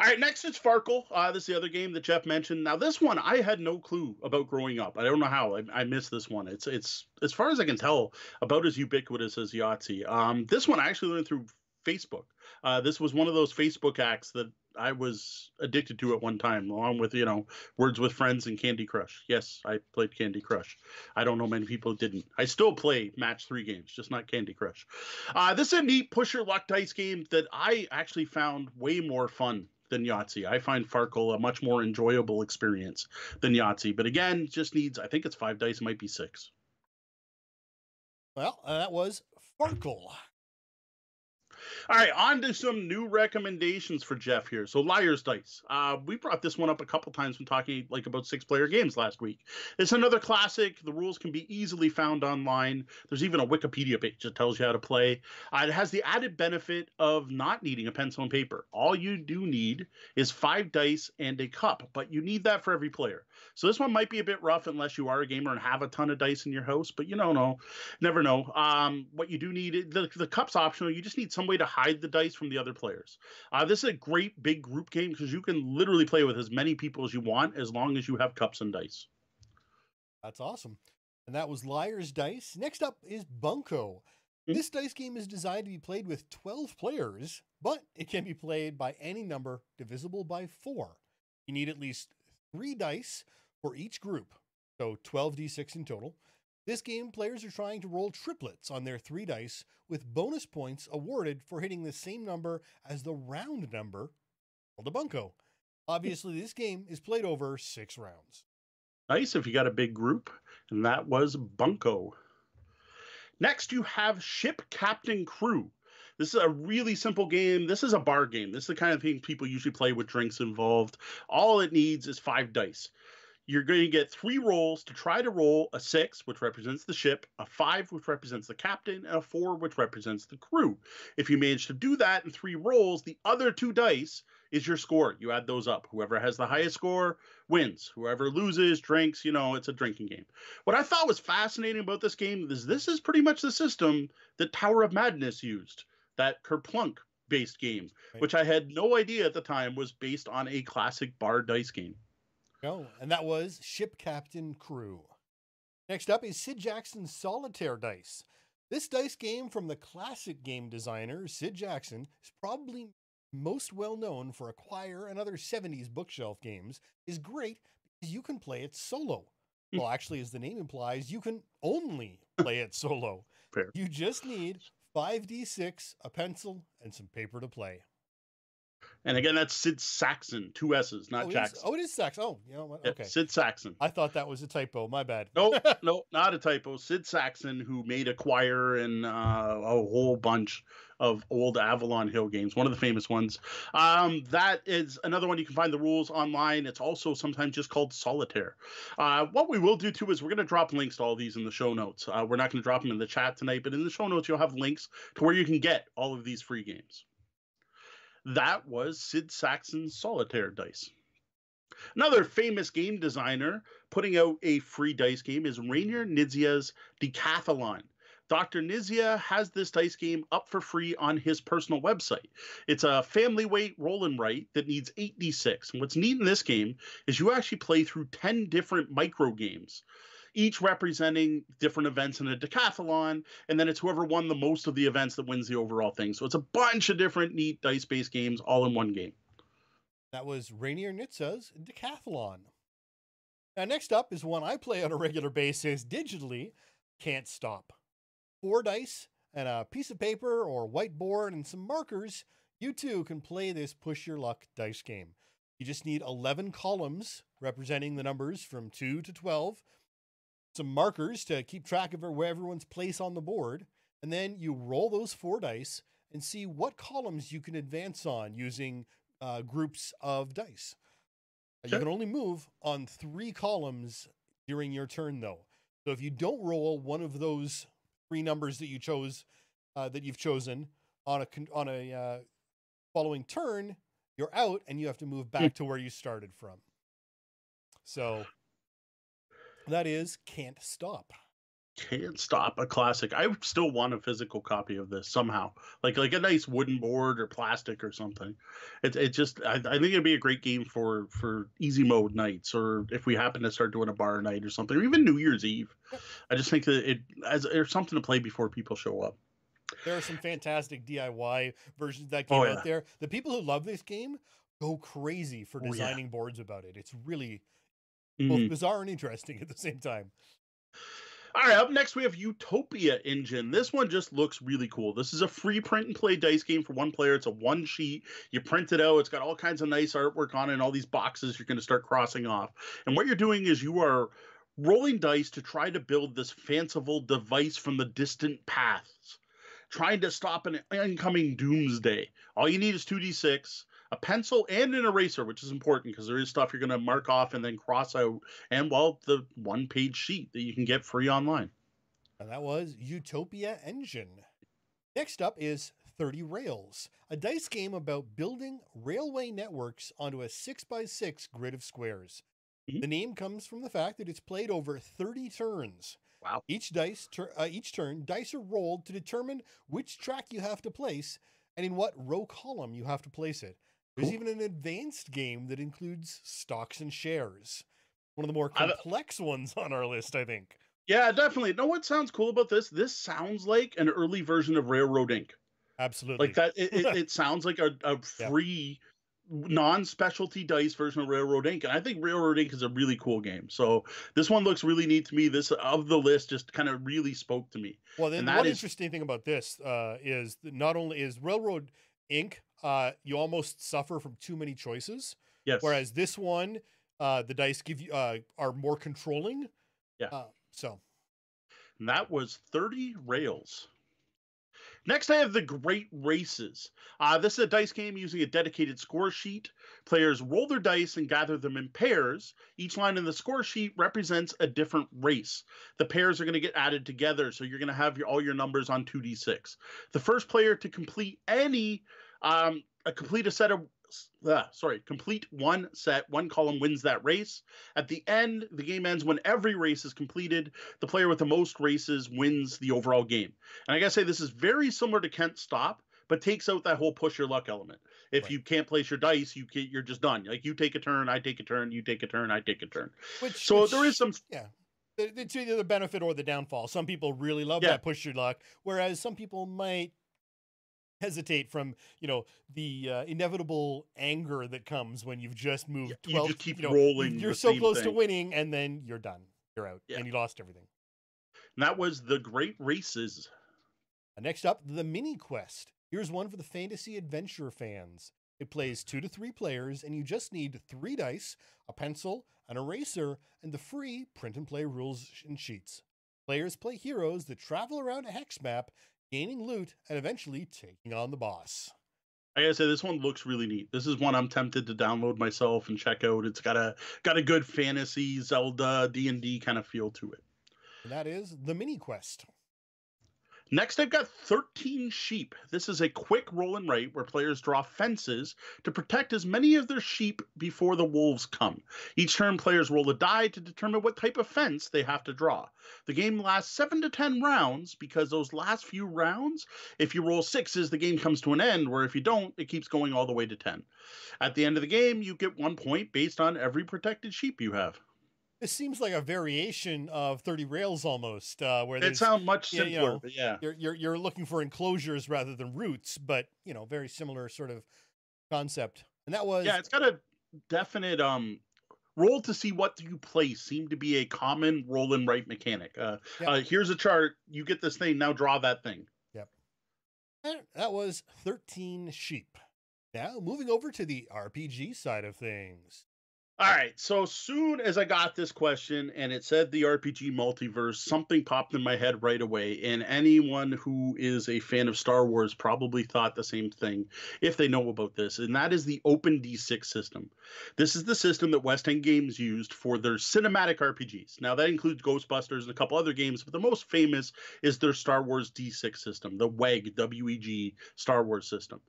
All right, next is Farkle. Uh, this is the other game that Jeff mentioned. Now, this one I had no clue about growing up. I don't know how I, I missed this one. It's it's as far as I can tell about as ubiquitous as Yahtzee. Um, this one I actually learned through Facebook. Uh, this was one of those Facebook acts that I was addicted to at one time, along with you know Words with Friends and Candy Crush. Yes, I played Candy Crush. I don't know many people didn't. I still play match three games, just not Candy Crush. Uh, this is a neat pusher luck dice game that I actually found way more fun than Yahtzee. I find Farkle a much more enjoyable experience than Yahtzee. But again, just needs, I think it's five dice, might be six. Well, uh, that was Farkle. All right, on to some new recommendations for Jeff here. So Liar's Dice. Uh, we brought this one up a couple times when talking like about six player games last week. It's another classic. The rules can be easily found online. There's even a Wikipedia page that tells you how to play. Uh, it has the added benefit of not needing a pencil and paper. All you do need is five dice and a cup, but you need that for every player. So this one might be a bit rough unless you are a gamer and have a ton of dice in your house, but you know, never know. Um, what you do need, the, the cup's optional. You just need some way to hide the dice from the other players. Uh, this is a great big group game because you can literally play with as many people as you want as long as you have cups and dice. That's awesome. And that was Liar's Dice. Next up is Bunko. Mm-hmm. This dice game is designed to be played with 12 players, but it can be played by any number divisible by four. You need at least three dice for each group, so 12d6 in total. This game, players are trying to roll triplets on their three dice with bonus points awarded for hitting the same number as the round number called a bunko. Obviously, this game is played over six rounds. Nice if you got a big group, and that was bunko. Next, you have Ship Captain Crew. This is a really simple game. This is a bar game. This is the kind of thing people usually play with drinks involved. All it needs is five dice you're going to get three rolls to try to roll a six, which represents the ship, a five, which represents the captain, and a four, which represents the crew. If you manage to do that in three rolls, the other two dice is your score. You add those up. Whoever has the highest score wins. Whoever loses drinks. You know, it's a drinking game. What I thought was fascinating about this game is this is pretty much the system that Tower of Madness used. That Kerplunk based game, right. which I had no idea at the time was based on a classic bar dice game. No, and that was Ship Captain Crew. Next up is Sid Jackson's Solitaire Dice. This dice game from the classic game designer, Sid Jackson, is probably most well known for Acquire and other 70s bookshelf games, is great because you can play it solo. Hmm. Well, actually, as the name implies, you can only play it solo. Fair. You just need 5d6, a pencil, and some paper to play. And again, that's Sid Sackson, two S's, not oh, is, Jackson. oh, it is Sackson. Oh, you know what? Yeah, Okay. Sid Sackson. I thought that was a typo. My bad. No, no, not a typo. Sid Sackson, who made Acquire and uh, a whole bunch of old Avalon Hill games, one of the famous ones. Um, that is another one you can find the rules online. It's also sometimes just called Solitaire. Uh, what we will do too is we're going to drop links to all these in the show notes. Uh, we're not going to drop them in the chat tonight, but in the show notes you'll have links to where you can get all of these free games. That was Sid Sackson's Solitaire dice. Another famous game designer putting out a free dice game is Reiner Knizia's Decathlon. Dr. Nizia has this dice game up for free on his personal website. It's a family weight roll and write that needs 8d6. And what's neat in this game is you actually play through 10 different micro games, each representing different events in a decathlon. And then it's whoever won the most of the events that wins the overall thing. So it's a bunch of different neat dice based games all in one game. That was Reiner Knizia's Decathlon. Now, next up is one I play on a regular basis digitally Can't Stop. Four dice and a piece of paper or whiteboard and some markers, you too can play this push your luck dice game. You just need 11 columns representing the numbers from 2 to 12, some markers to keep track of where everyone's place on the board, and then you roll those four dice and see what columns you can advance on using uh, groups of dice. You can only move on three columns during your turn, though. So if you don't roll one of those three numbers that you chose, uh, that you've chosen on a on a uh, following turn, you're out, and you have to move back to where you started from. So that is can't stop. Can't stop a classic. I still want a physical copy of this somehow, like like a nice wooden board or plastic or something. It it just I, I think it'd be a great game for for easy mode nights, or if we happen to start doing a bar night or something, or even New Year's Eve. I just think that it as there's something to play before people show up. There are some fantastic DIY versions that oh, came Oh, out there. The people who love this game go crazy for Oh, yeah. designing boards about it. It's really Mhm. both bizarre and interesting at the same time. All right, up next we have Utopia Engine. This one just looks really cool. This is a free print and play dice game for one player. It's a one sheet. You print it out. It's got all kinds of nice artwork on it and all these boxes you're going to start crossing off. And what you're doing is you are rolling dice to try to build this fanciful device from the distant paths, trying to stop an incoming doomsday. All you need is 2d6, a pencil, and an eraser, which is important because there is stuff you're going to mark off and then cross out and well the one page sheet that you can get free online And that was Utopia Engine. Next up is 30 Rails, a dice game about building railway networks onto a 6x6 grid of squares. Mhm. The name comes from the fact that it's played over 30 turns. wow Each dice tur- uh, each turn, dice are rolled to determine which track you have to place and in what row column you have to place it. There's Cool. even an advanced game that includes stocks and shares. One of the more complex ones on our list, I think. yeah definitely know what sounds cool about this this sounds like an early version of Railroad Ink Absolutely. like that it, it, it sounds like a, a Yeah. free non-specialty dice version of Railroad Ink and i think Railroad Ink is a really cool game so this one looks really neat to me this of the list just kind of really spoke to me Well, then one is- interesting thing about this uh, is that not only is Railroad Ink. Uh, you almost suffer from too many choices, yes whereas this one, uh, the dice give you uh, are more controlling. Yeah. Uh, so And that was 30 rails. Next, I have the Great Races. Uh, this is a dice game using a dedicated score sheet. Players roll their dice and gather them in pairs. Each line in the score sheet represents a different race. The pairs are going to get added together, so you're going to have your, all your numbers on 2d6. The first player to complete any, um, a complete a set of, uh, sorry, complete one set, one column wins that race. At the end, the game ends when every race is completed the player with the most races wins the overall game. And I gotta say, this is very similar to Can't Stop, but takes out that whole push your luck element. If Right. you can't place your dice, you can, you're just done. Like you take a turn, I take a turn, you take a turn, I take a turn. which So which- there is some yeah. It's either the benefit or the downfall. Some people really love Yeah. that push your luck, whereas some people might hesitate from you know the uh, inevitable anger that comes when you've just moved you 12 just keep you know, rolling you're so close to winning and then you're done. You're out Yeah. and you lost everything. And that was the Great Races. Uh, next up the mini quest. Here's one for the fantasy adventure fans. It plays two to three players and you just need three dice a pencil an eraser and the free print and play rules and sheets. Players play heroes that travel around a hex map gaining loot and eventually taking on the boss I gotta say, this one looks really neat. This is one I'm tempted to download myself and check out. It's got a got a good fantasy Zelda D and D kind of feel to it. and that is the mini quest Next, I've got 13 Sheep. This is a quick roll and write where players draw fences to protect as many of their sheep before the wolves come. Each turn, players roll a die to determine what type of fence they have to draw. The game lasts 7 to 10 rounds because those last few rounds, if you roll sixes, the game comes to an end, where if you don't, it keeps going all the way to 10. At the end of the game, you get one point based on every protected sheep you have. This seems like a variation of 30 Rails almost, uh, where It there's, sounds much simpler, you know, yeah. you're, you're, you're looking for enclosures rather than roots, but, you know, very similar sort of concept. And that was, yeah, it's got a definite um roll to see what you play seemed to be a common roll and write mechanic. Uh, Yeah. uh, here's a chart. You get this thing. Now draw that thing. and that was 13 sheep. Now moving over to the RPG side of things. All right. So soon as I got this question and it said the RPG multiverse, something popped in my head right away. And anyone who is a fan of Star Wars probably thought the same thing if they know about this. And that is the Open D6 system. This is the system that West End Games used for their cinematic RPGs. Now, that includes Ghostbusters and a couple other games, but the most famous is their Star Wars D6 system, the WEG, W E G Star Wars system.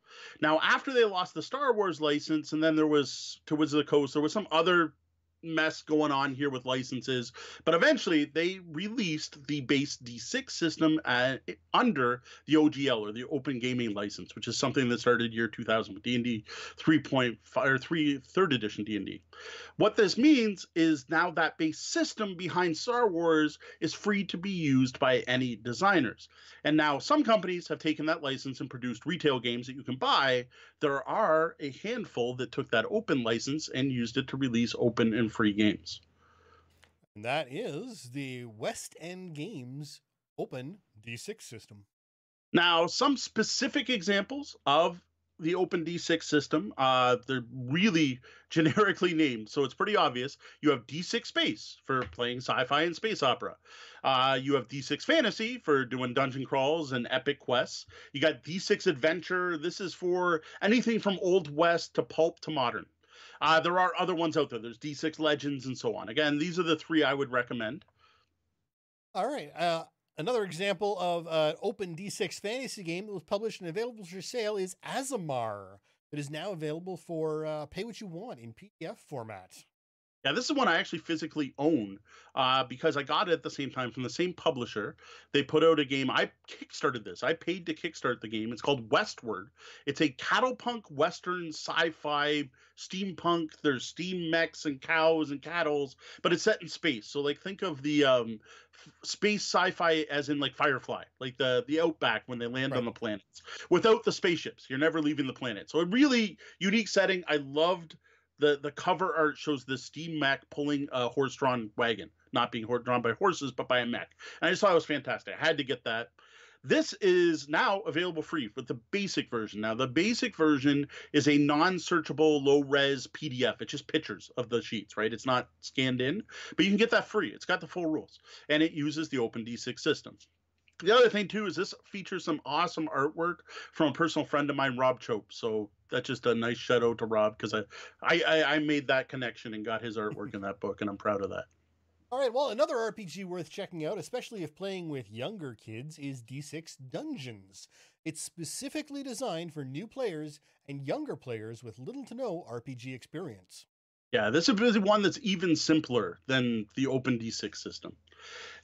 Now, after they lost the Star Wars license, and then there was to Wizards of the Coast, there was some other mess going on here with licenses, but eventually they released the base D6 system uh, under the OGL or the Open Gaming License, which is something that started year 2000 with D&D 3.5 or 3 third edition D&D. What this means is now that base system behind Star Wars is free to be used by any designers. And now some companies have taken that license and produced retail games that you can buy. There are a handful that took that open license and used it to release open and free games. And that is the West End Games Open D6 system. Now, some specific examples of the Open D6 system, uh, they're really generically named, so it's pretty obvious. You have D6 Space for playing sci fi and space opera. Uh, you have D6 Fantasy for doing dungeon crawls and epic quests. You got D6 Adventure. This is for anything from Old West to pulp to modern. Uh, there are other ones out there. There's D6 Legends and so on. Again, these are the three I would recommend. All right. Uh, another example of an open D6 fantasy game that was published and available for sale is Azamar. That is now available for uh, pay what you want in PDF format. Yeah, this is one I actually physically own uh, because I got it at the same time from the same publisher. They put out a game. I kickstarted this. I paid to kickstart the game. It's called Westward. It's a cattlepunk western sci-fi steampunk. There's steam mechs and cows and cattles, but it's set in space. So like think of the um, space sci-fi as in like Firefly, like the the Outback when they land Right. on the planets without the spaceships. You're never leaving the planet. So a really unique setting. I loved the the cover art shows the steam mech pulling a horse drawn wagon, not being drawn by horses, but by a mech. And I just thought it was fantastic. I had to get that. This is now available free with the basic version. Now, the basic version is a non searchable, low res PDF. It's just pictures of the sheets, right? It's not scanned in, but you can get that free. It's got the full rules and it uses the OpenD6 system. The other thing, too, is this features some awesome artwork from a personal friend of mine, Rob Chope. So that's just a nice shout out to Rob because I, I, I, I made that connection and got his artwork in that book, and I'm proud of that. All right, well, another RPG worth checking out, especially if playing with younger kids, is D6 Dungeons. It's specifically designed for new players and younger players with little to no RPG experience. Yeah, this is one that's even simpler than the OpenD6 system.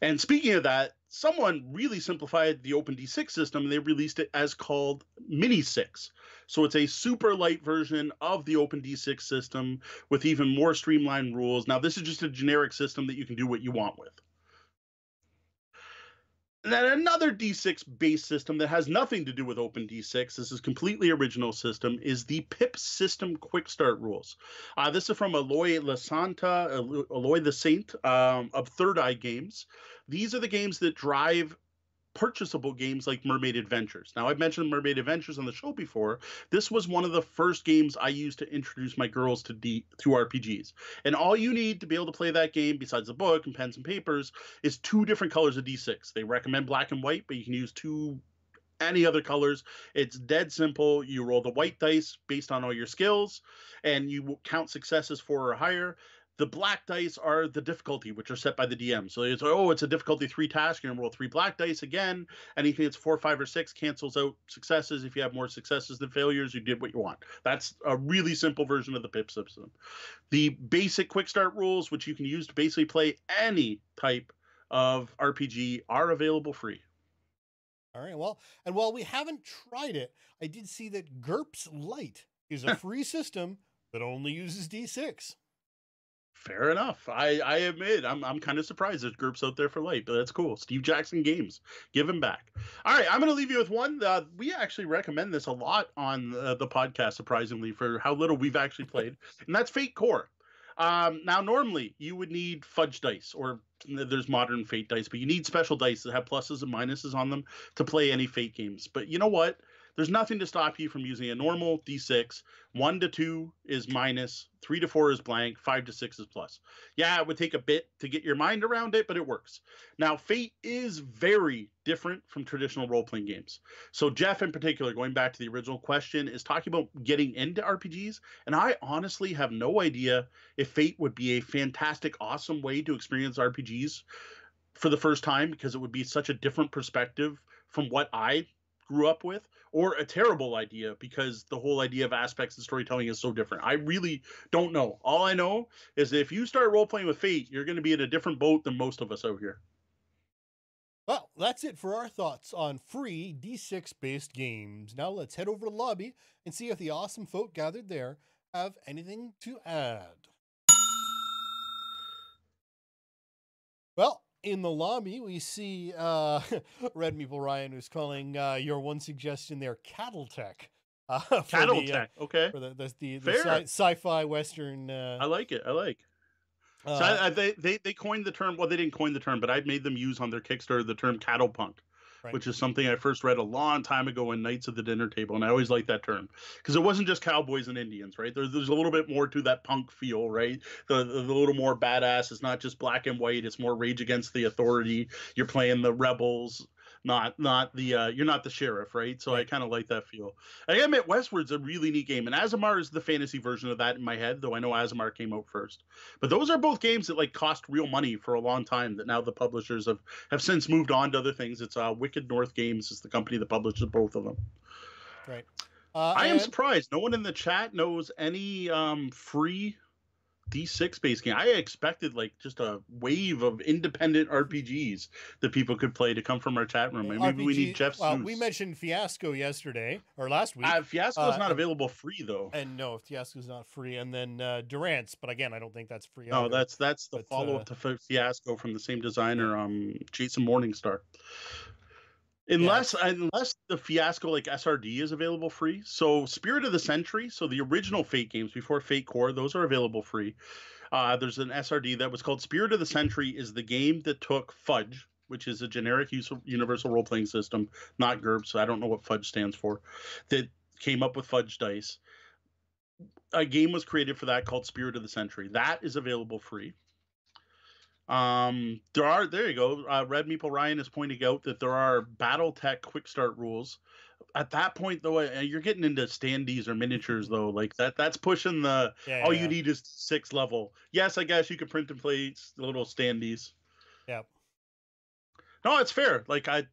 And speaking of that, someone really simplified the OpenD6 system and they released it as called Mini 6. So it's a super light version of the OpenD6 system with even more streamlined rules. Now, this is just a generic system that you can do what you want with. And then another D6 based system that has nothing to do with Open D6, this is completely original system, is the PIP System Quick Start rules. Uh, this is from Santa, Eloy the Saint um, of Third Eye Games. These are the games that drive purchasable games like Mermaid Adventures. Now, I've mentioned Mermaid Adventures on the show before. This was one of the first games I used to introduce my girls to D to RPGs. And all you need to be able to play that game, besides the book and pens and papers, is two different colors of D6. They recommend black and white, but you can use two any other colors. It's dead simple. You roll the white dice based on all your skills, and you count successes four or higher the black dice are the difficulty, which are set by the DM. So it's oh, it's a difficulty three task. You're gonna roll three black dice again. Anything that's four, five, or six cancels out successes. If you have more successes than failures, you did what you want. That's a really simple version of the PIP system. The basic quick start rules, which you can use to basically play any type of RPG, are available free. All right. Well, and while we haven't tried it, I did see that GURPS Lite is a free system that only uses D6. Fair enough. I, I admit I'm I'm kind of surprised there's GURPS out there for light, but that's cool. Steve Jackson Games, give him back. All right, I'm going to leave you with one. Uh, we actually recommend this a lot on uh, the podcast, surprisingly, for how little we've actually played, and that's Fate Core. Um, now, normally you would need fudge dice, or there's modern Fate dice, but you need special dice that have pluses and minuses on them to play any Fate games. But you know what? There's nothing to stop you from using a normal d6. One to two is minus, three to four is blank, five to six is plus. Yeah, it would take a bit to get your mind around it, but it works. Now, Fate is very different from traditional role playing games. So, Jeff, in particular, going back to the original question, is talking about getting into RPGs. And I honestly have no idea if Fate would be a fantastic, awesome way to experience RPGs for the first time because it would be such a different perspective from what I grew up with or a terrible idea because the whole idea of aspects of storytelling is so different. I really don't know. All I know is if you start role playing with Fate, you're going to be in a different boat than most of us out here. Well, that's it for our thoughts on free D6 based games. Now let's head over to lobby and see if the awesome folk gathered there have anything to add. Well, in the lobby, we see uh, Red Meeple Ryan, who's calling uh, your one suggestion there cattle tech. Uh, cattle the, uh, tech, okay. For the the, the, the sci- fi western. Uh, I like it. I like. so I, I, they, they they coined the term. Well, they didn't coin the term, but I made them use on their Kickstarter the term cattle punk right. which is something I first read a long time ago in Knights of the Dinner Table, and I always like that term because it wasn't just cowboys and Indians, right? There's there's a little bit more to that punk feel, right? The, the, the little more badass. It's not just black and white. It's more rage against the authority. You're playing the rebels not not the uh, you're not the sheriff, right? So. I kind of like that feel. I admit Westward's a really neat game, and Azamar is the fantasy version of that in my head, though I know Azamar came out first. But those are both games that like cost real money for a long time. That now the publishers have have since moved on to other things. It's uh, Wicked North Games is the company that publishes both of them. Right. Uh, I am surprised. No one in the chat knows any um, free D6 based game. I expected like just a wave of independent RPGs that people could play to come from our chat room. Maybe RPG, we need Jeff. Well, we mentioned Fiasco yesterday or last week. Uh, Fiasco is uh, not available free though. And no, Fiasco is not free. And then uh, Durance, but again, I don't think that's free. No, either. that's that's the follow up uh, to Fiasco from the same designer, um, Jason Morningstar. Unless yeah. unless the fiasco like SRD is available free. So Spirit of the Century, so the original Fate games before Fate Core, those are available free. Uh, there's an SRD that was called Spirit of the Century is the game that took Fudge, which is a generic universal role playing system, not GURPS. So I don't know what Fudge stands for. That came up with Fudge dice. A game was created for that called Spirit of the Century. That is available free. Um, there are there you go. Uh, Red Meeple Ryan is pointing out that there are BattleTech quick start rules. At that point, though, you're getting into standees or miniatures, though. Like that, that's pushing the. Yeah, all yeah. you need is six level. Yes, I guess you could print and play little standees. Yep. No, it's fair. Like I,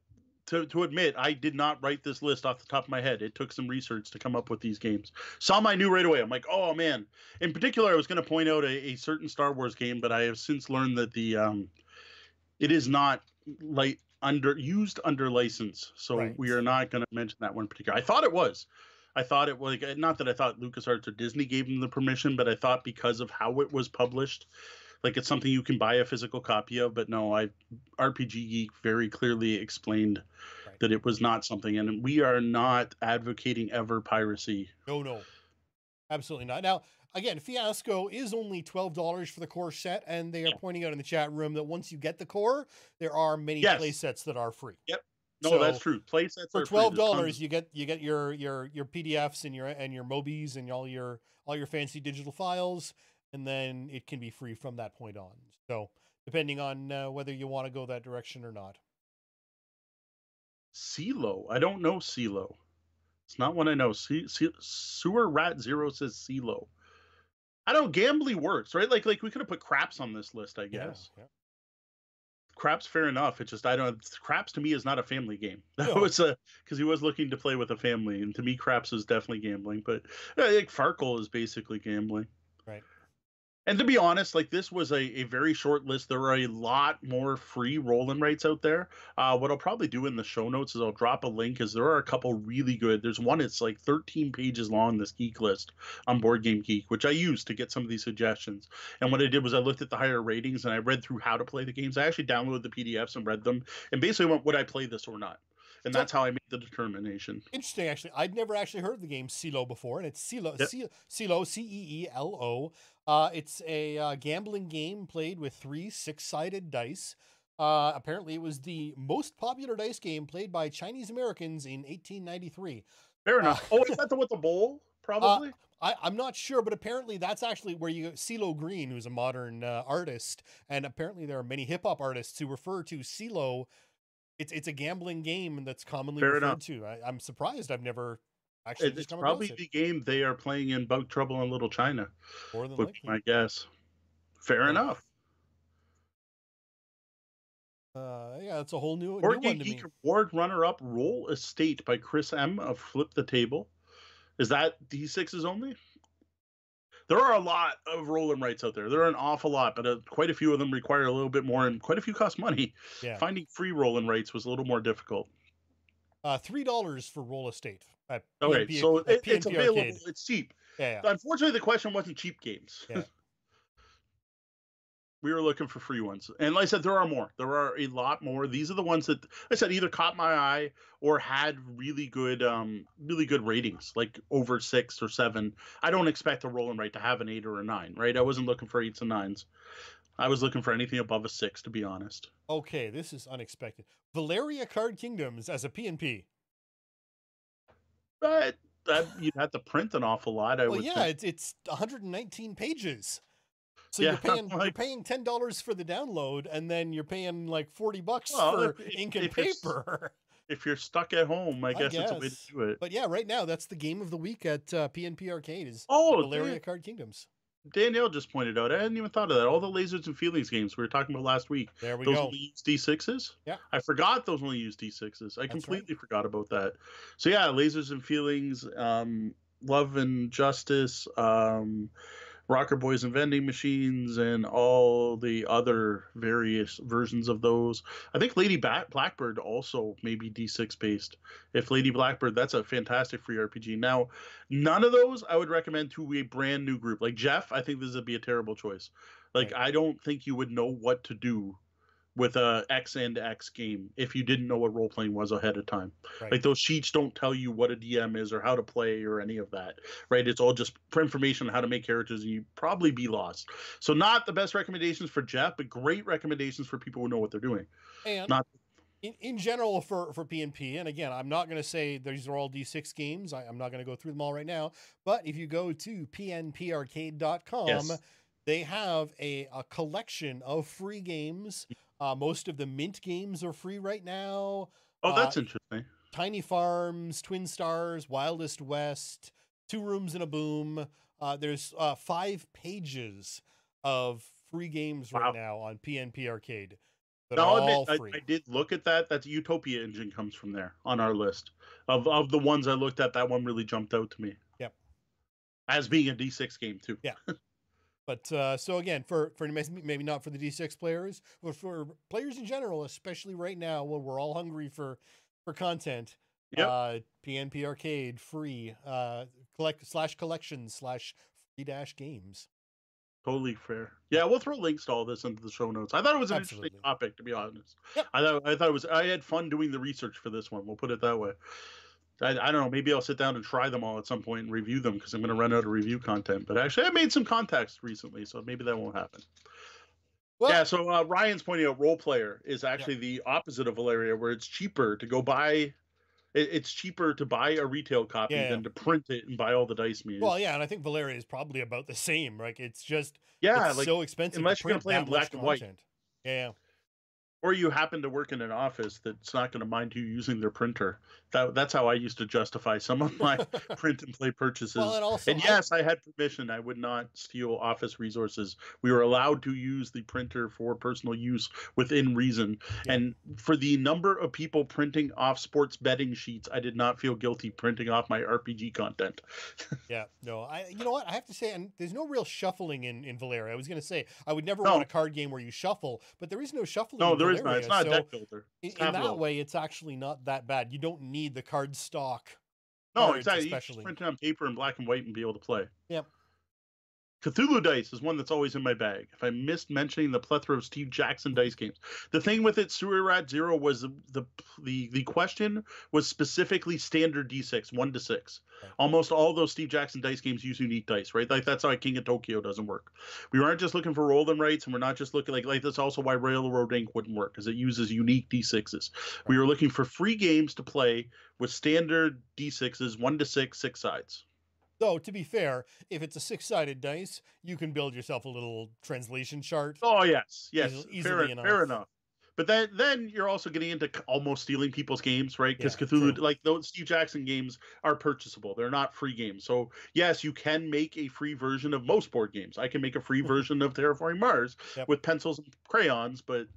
to, to admit, I did not write this list off the top of my head. It took some research to come up with these games. Some I knew right away. I'm like, oh man. In particular, I was going to point out a, a, certain Star Wars game, but I have since learned that the um, it is not like under used under license, so right. we are not going to mention that one particular. I thought it was. I thought it was like, not that I thought LucasArts or Disney gave them the permission, but I thought because of how it was published like it's something you can buy a physical copy of. But no, I RPG Geek very clearly explained Right. that it was not something, and we are not advocating ever piracy. No, no, absolutely not. Now, again, Fiasco is only twelve dollars for the core set, and they are pointing out in the chat room that once you get the core, there are many Yes. play sets that are free. Yep. No, So, that's true. Play sets For twelve dollars. you get you get your your your PDFs and your and your Mobies and all your all your fancy digital files, and then it can be free from that point on. So depending on uh, whether you want to go that direction or not. CeeLo. I don't know CeeLo. It's not one I know. C- C- Sewer Rat Zero says CeeLo. I don't. Gambly works, right? Like, like we could have put craps on this list, I Yeah, guess. yeah. Craps, fair enough. It's just I don't. Craps to me is not a family game. That No. was a because he was looking to play with a family, and to me, craps is definitely gambling. But I think Farkle is basically gambling. Right. And to be honest, like this was a, a very short list. There are a lot more free rolling rates out there. Uh, what I'll probably do in the show notes is I'll drop a link because there are a couple really good. There's one it's like 13 pages long. This geek list on Board Game Geek, which I used to get some of these suggestions. And what I did was I looked at the higher ratings and I read through how to play the games. I actually downloaded the PDFs and read them, and basically went, would I play this or not? And that's how I made the determination. Interesting, actually. I'd never actually heard of the game CeeLo before, and it's CeeLo, Yep. Ce- CeeLo, C E E L O. Uh, it's a uh, gambling game played with three six-sided dice. Uh, apparently, it was the most popular dice game played by Chinese Americans in 1893. Fair Uh, enough. oh, is that the with the bowl? Probably. I, I'm not sure, but apparently that's actually where you go CeeLo Green, who's a modern uh, artist, and apparently there are many hip hop artists who refer to CeeLo. It's it's a gambling game that's commonly Fair referred enough. to. I, I'm surprised I've never actually it's probably it. the game they are playing in Bug Trouble in Little China. More than would my guess. Fair Yeah. enough. Uh, yeah, it's a whole new, new Board one Game to Geek me. Award runner-up Roll Estate by Chris M of Flip the Table. Is that D6s only? There are a lot of roll and writes out there. There are an awful lot, but uh, quite a few of them require a little bit more, and quite a few cost money. Yeah, Finding free roll and writes was a little more difficult. Uh, three dollars for Roll Estate at Okay, PNP so it, it's available. Arcade. It's cheap. Yeah, yeah. Unfortunately, the question wasn't cheap games. Yeah. we were looking for free ones, and like I said, there are more. There are a lot more. These are the ones that like I said either caught my eye or had really good, um, really good ratings, like over six or seven. I don't expect a rolling rate to have an eight or a nine, right? I wasn't looking for eights and nines. I was looking for anything above a six, to be honest. Okay, this is unexpected. Valeria Card Kingdoms as a PNP. But that you'd have to print an awful lot. I Well, would yeah, think. it's it's 119 pages. So Yeah, you're paying you're paying ten dollars for the download, and then you're paying like forty bucks Well, for if- ink and if paper. If you're stuck at home, I guess, it's a way to do it. But yeah, right now that's the game of the week at uh, PNP Arcade is Oh, Valeria Card Kingdoms. Danielle just pointed out. I hadn't even thought of that. All the lasers and feelings games we were talking about last week. There we those go. only use D6s? Yeah. I forgot those only use D6s. I right. completely forgot about that. So yeah, lasers and feelings, um, love and justice, um, rocker boys and vending machines, and all the other various versions of those. I think Lady Bat- Blackbird also may be D6 based. If Lady Blackbird, that's a fantastic free RPG. Now, none of those I would recommend to a brand new group. Like Jeff, I think this would be a terrible choice. Like I don't think you would know what to do with a X and X game if you didn't know what role playing was ahead of time. Right. Like those sheets don't tell you what a DM is or how to play or any of that, right? It's all just for information on how to make characters, and you probably be lost. So not the best recommendations for Jeff, but great recommendations for people who know what they're doing. And Not- in, in general for, for PNP, and again, I'm not going to say these are all D6 games. I, I'm not going to go through them all right now. But if you go to pnparcade.com, Yes. they have a, a collection of free games. Uh, most of the Mint games are free right now. Oh, that's Uh, interesting. Tiny Farms, Twin Stars, Wildest West, Two Rooms and a Boom. Uh, there's uh, five pages of free games right Wow. now on PNP Arcade I'll all admit, free. I, I did look at that. That's Utopia Engine comes from there on our list of of the ones I looked at. That one really jumped out to me. Yep. As being a D6 game too. But uh, so again, for for maybe not for the D6 players, but for players in general, especially right now when we're all hungry for for content. Yep. Uh, PNP Arcade free uh, collect slash collections slash free dash games. Totally fair. Yeah, we'll throw links to all this into the show notes. I thought it was an Absolutely. interesting topic, to be honest. Yep. I thought I thought it was. I had fun doing the research for this one. We'll put it that way. I, I don't know. Maybe I'll sit down and try them all at some point and review them because I'm going to run out of review content. But actually, I made some contacts recently, so maybe that won't happen. Well, yeah. So uh, Ryan's pointing out role player is actually the opposite of Valeria, where it's cheaper to go buy. It, it's cheaper to buy a retail copy Yeah, yeah. than to print it and buy all the dice meals. well, yeah, and I think Valeria is probably about the same. Like it's just yeah, it's like so expensive unless to you're gonna play in black and white. Yeah, or you happen to work in an office that's not going to mind you using their printer. That that's how I used to justify some of my print and play purchases. well, and also and yes, I had permission. I would not steal office resources. We were allowed to use the printer for personal use within reason. Yeah. And for the number of people printing off sports betting sheets, I did not feel guilty printing off my RPG content. Yeah, no, I you know what I have to say, and there's no real shuffling in in Valeria. I was gonna say I would never No. want a card game where you shuffle, but there is no shuffling. No, in is not. It's not a deck It's in that way, it's actually not that bad. You don't need the card stock. No, exactly. You especially. just print it on paper in black and white and be able to play. Yep. Cthulhu dice is one that's always in my bag. If I missed mentioning the plethora of Steve Jackson dice games, the thing with it, Sewer Zero was the the the, the question was specifically standard D6, one to six. Almost all those Steve Jackson dice games use unique dice, right? Like that's how King of Tokyo doesn't work. We aren't just looking for roll them rights, and we're not just looking like like that's also why Railroad Ink. wouldn't work because it uses unique D6s. We were looking for free games to play with standard D6s, one to six, six sides. Though to be fair, if it's a six-sided dice, you can build yourself a little translation chart. Oh yes, yes, Easily- fair, easily fair enough. enough. But then, then you're also getting into almost stealing people's games, right? Because Yeah, Cthulhu, true. like those Steve Jackson games, are purchasable. They're not free games. So yes, you can make a free version of most board games. I can make a free version of Terraforming Mars Yep. with pencils and crayons, but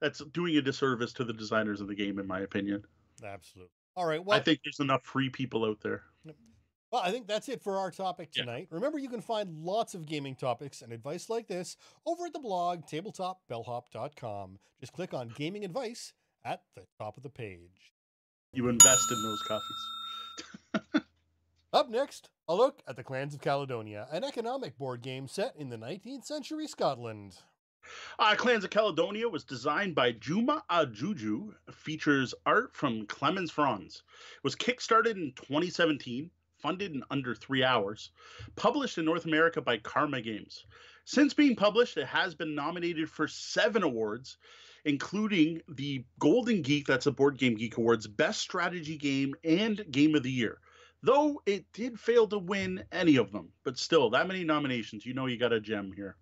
that's doing a disservice to the designers of the game, in my opinion. Absolutely. All right. Well, I think there's enough free people out there. Well, I think that's it for our topic Yeah. tonight. Remember, you can find lots of gaming topics and advice like this over at the blog tabletopbellhop.com. Just click on gaming advice at the top of the page. You invest in those coffees. Up next, a look at the Clans of Caledonia, an economic board game set in the 19th century Scotland. Uh, Clans of Caledonia was designed by Juma Al-JouJou, features art from Clemens Franz. It was kickstarted in 2017, funded in under three hours, published in North America by Karma Games. Since being published, it has been nominated for seven awards, including the Golden Geek, that's a Board Game Geek Awards, Best Strategy Game and Game of the Year. Though it did fail to win any of them, but still, that many nominations, you know you got a gem here.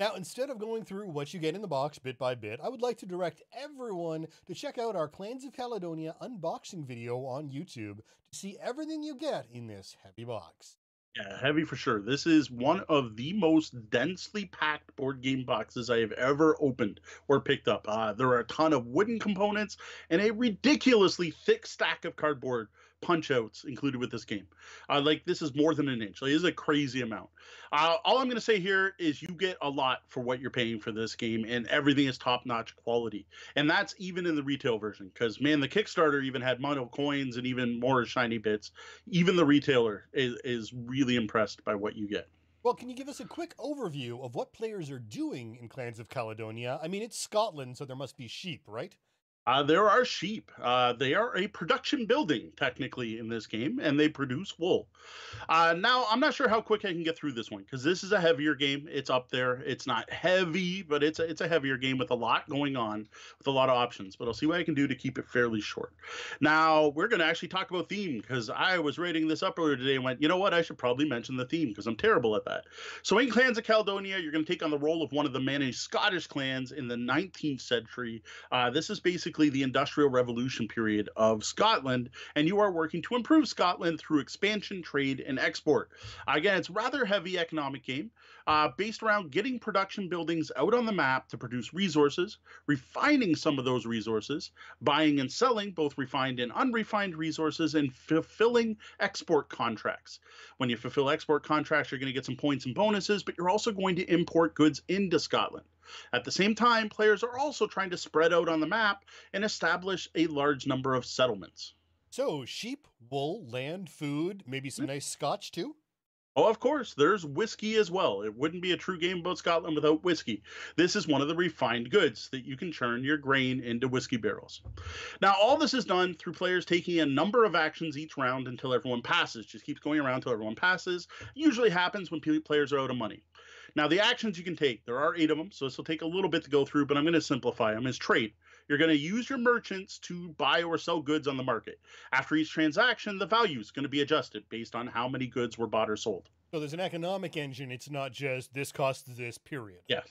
Now, instead of going through what you get in the box bit by bit, I would like to direct everyone to check out our Clans of Caledonia unboxing video on YouTube to see everything you get in this heavy box. Yeah, heavy for sure. This is one of the most densely packed board game boxes I have ever opened or picked up. Uh, there are a ton of wooden components and a ridiculously thick stack of cardboard punch outs included with this game. Uh, like, this is more than an inch. Like, is a crazy amount. Uh, all I'm going to say here is you get a lot for what you're paying for this game, and everything is top notch quality. And that's even in the retail version, because, man, the Kickstarter even had mono coins and even more shiny bits even the retailer is, is really impressed by what you get. Well, can you give us a quick overview of what players are doing in Clans of Caledonia? I mean, it's Scotland, so there must be sheep, right? Uh, there are sheep. Uh, they are a production building, technically, in this game, and they produce wool. Uh, now, I'm not sure how quick I can get through this one because this is a heavier game. It's up there. It's not heavy, but it's a, it's a heavier game with a lot going on, with a lot of options. But I'll see what I can do to keep it fairly short. Now, we're going to actually talk about theme because I was rating this up earlier today and went, you know what? I should probably mention the theme because I'm terrible at that. So, in Clans of Caledonia, you're going to take on the role of one of the managed Scottish clans in the 19th century. Uh, this is basically the Industrial Revolution period of Scotland, and you are working to improve Scotland through expansion, trade, and export. Again, it's rather heavy economic game uh, based around getting production buildings out on the map to produce resources, refining some of those resources, buying and selling both refined and unrefined resources, and fulfilling export contracts. When you fulfill export contracts, you're going to get some points and bonuses, but you're also going to import goods into Scotland. At the same time, players are also trying to spread out on the map and establish a large number of settlements. So, sheep, wool, land, food, maybe some mm-hmm. nice scotch too? Oh, of course, there's whiskey as well. It wouldn't be a true game about Scotland without whiskey. This is one of the refined goods that you can churn your grain into whiskey barrels. Now, all this is done through players taking a number of actions each round until everyone passes. Just keeps going around until everyone passes. Usually happens when players are out of money. Now, the actions you can take, there are eight of them, so this will take a little bit to go through, but I'm going to simplify them. as trade. You're going to use your merchants to buy or sell goods on the market. After each transaction, the value is going to be adjusted based on how many goods were bought or sold. So there's an economic engine. It's not just this costs this, period. Yes.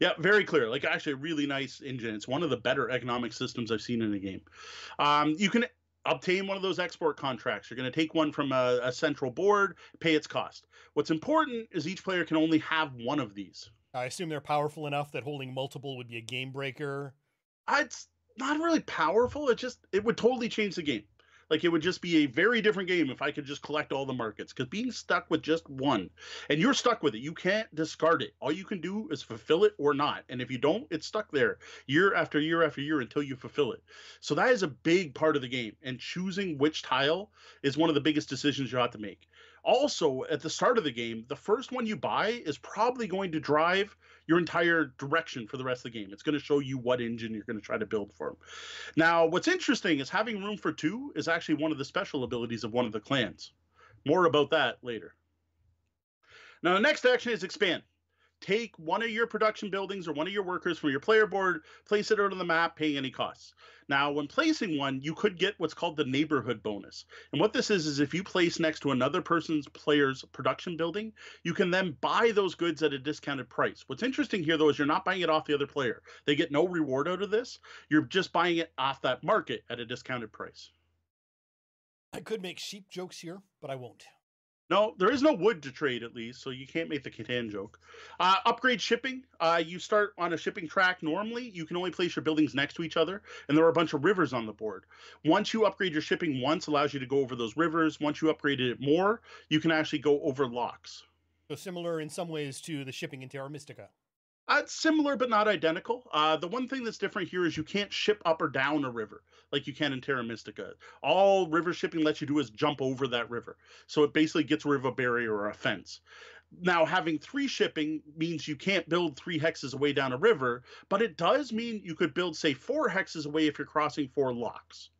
Yeah, very clear. Like actually a really nice engine. It's one of the better economic systems I've seen in a game. Um, you can obtain one of those export contracts. You're going to take one from a, a, central board, pay its cost. What's important is each player can only have one of these. I assume they're powerful enough that holding multiple would be a game breaker ah, it's not really powerful. It just it would totally change the game. Like it would just be a very different game if I could just collect all the markets. Because being stuck with just one, and you're stuck with it, you can't discard it. All you can do is fulfill it or not. And if you don't, it's stuck there year after year after year until you fulfill it. So that is a big part of the game. And choosing which tile is one of the biggest decisions you have to make. Also, at the start of the game, the first one you buy is probably going to drive your entire direction for the rest of the game. It's going to show you what engine you're going to try to build for them. Now, what's interesting is having room for two is actually one of the special abilities of one of the clans. More about that later. Now, the next action is expand take one of your production buildings or one of your workers from your player board, place it out on the map, paying any costs. Now, when placing one, you could get what's called the neighborhood bonus. And what this is, is if you place next to another person's player's production building, you can then buy those goods at a discounted price. What's interesting here, though, is you're not buying it off the other player. They get no reward out of this. You're just buying it off that market at a discounted price. I could make sheep jokes here, but I won't. No, there is no wood to trade at least, so you can't make the Catan joke. Uh, upgrade shipping. Uh, you start on a shipping track normally. You can only place your buildings next to each other, and there are a bunch of rivers on the board. Once you upgrade your shipping once, allows you to go over those rivers. Once you upgraded it more, you can actually go over locks. So similar in some ways to the shipping in Terra Mystica. Uh, it's similar but not identical. Uh, the one thing that's different here is you can't ship up or down a river like you can in Terra Mystica. All river shipping lets you do is jump over that river. So it basically gets rid of a barrier or a fence. Now, having three shipping means you can't build three hexes away down a river, but it does mean you could build, say, four hexes away if you're crossing four locks.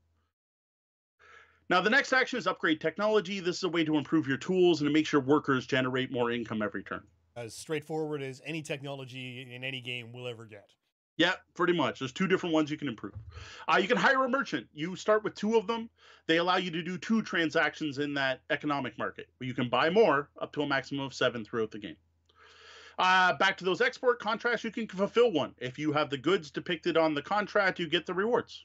Now, the next action is upgrade technology. This is a way to improve your tools and to make sure workers generate more income every turn as straightforward as any technology in any game will ever get. Yeah, pretty much. There's two different ones you can improve. Uh, you can hire a merchant. You start with two of them. They allow you to do two transactions in that economic market. You can buy more up to a maximum of seven throughout the game. Uh, back to those export contracts, you can fulfill one. If you have the goods depicted on the contract, you get the rewards.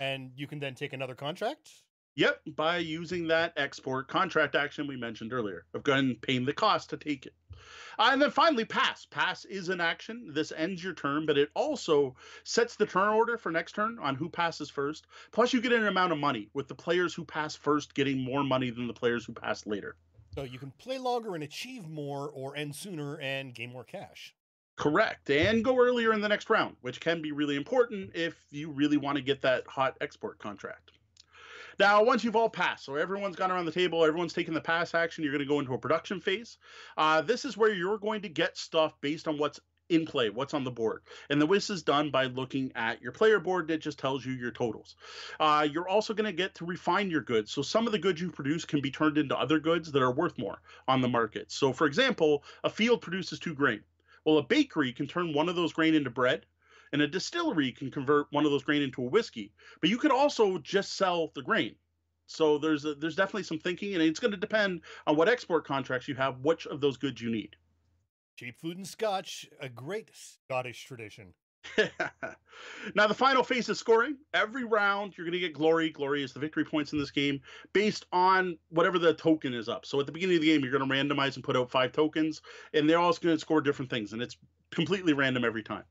And you can then take another contract? Yep, by using that export contract action we mentioned earlier of going and paying the cost to take it. Uh, and then finally, pass. Pass is an action. This ends your turn, but it also sets the turn order for next turn on who passes first. Plus, you get an amount of money with the players who pass first getting more money than the players who pass later. So you can play longer and achieve more, or end sooner and gain more cash. Correct. And go earlier in the next round, which can be really important if you really want to get that hot export contract. Now, once you've all passed, so everyone's gone around the table, everyone's taken the pass action, you're going to go into a production phase. Uh, this is where you're going to get stuff based on what's in play, what's on the board. And the this is done by looking at your player board that just tells you your totals. Uh, you're also going to get to refine your goods. So some of the goods you produce can be turned into other goods that are worth more on the market. So, for example, a field produces two grain. Well, a bakery can turn one of those grain into bread and a distillery can convert one of those grain into a whiskey. But you could also just sell the grain. So there's a, there's definitely some thinking, and it's going to depend on what export contracts you have, which of those goods you need. Cheap food and scotch, a great Scottish tradition. now the final phase is scoring. Every round you're going to get glory. Glory is the victory points in this game based on whatever the token is up. So at the beginning of the game, you're going to randomize and put out five tokens, and they're all going to score different things, and it's completely random every time.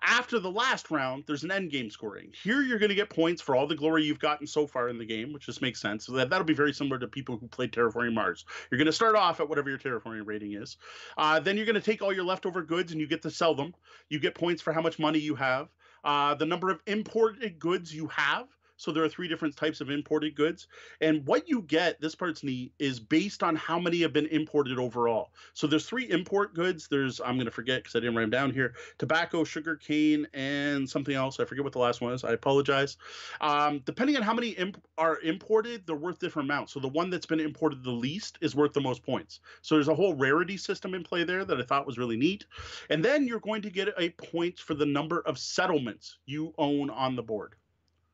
After the last round, there's an end game scoring. Here, you're going to get points for all the glory you've gotten so far in the game, which just makes sense. So that, that'll be very similar to people who played Terraforming Mars. You're going to start off at whatever your terraforming rating is. Uh, then you're going to take all your leftover goods and you get to sell them. You get points for how much money you have. Uh, the number of imported goods you have So there are three different types of imported goods. And what you get, this part's neat, is based on how many have been imported overall. So there's three import goods. There's, I'm going to forget because I didn't write them down here tobacco, sugar cane, and something else. I forget what the last one is. I apologize. Um, depending on how many imp- are imported, they're worth different amounts. So the one that's been imported the least is worth the most points. So there's a whole rarity system in play there that I thought was really neat. And then you're going to get a point for the number of settlements you own on the board.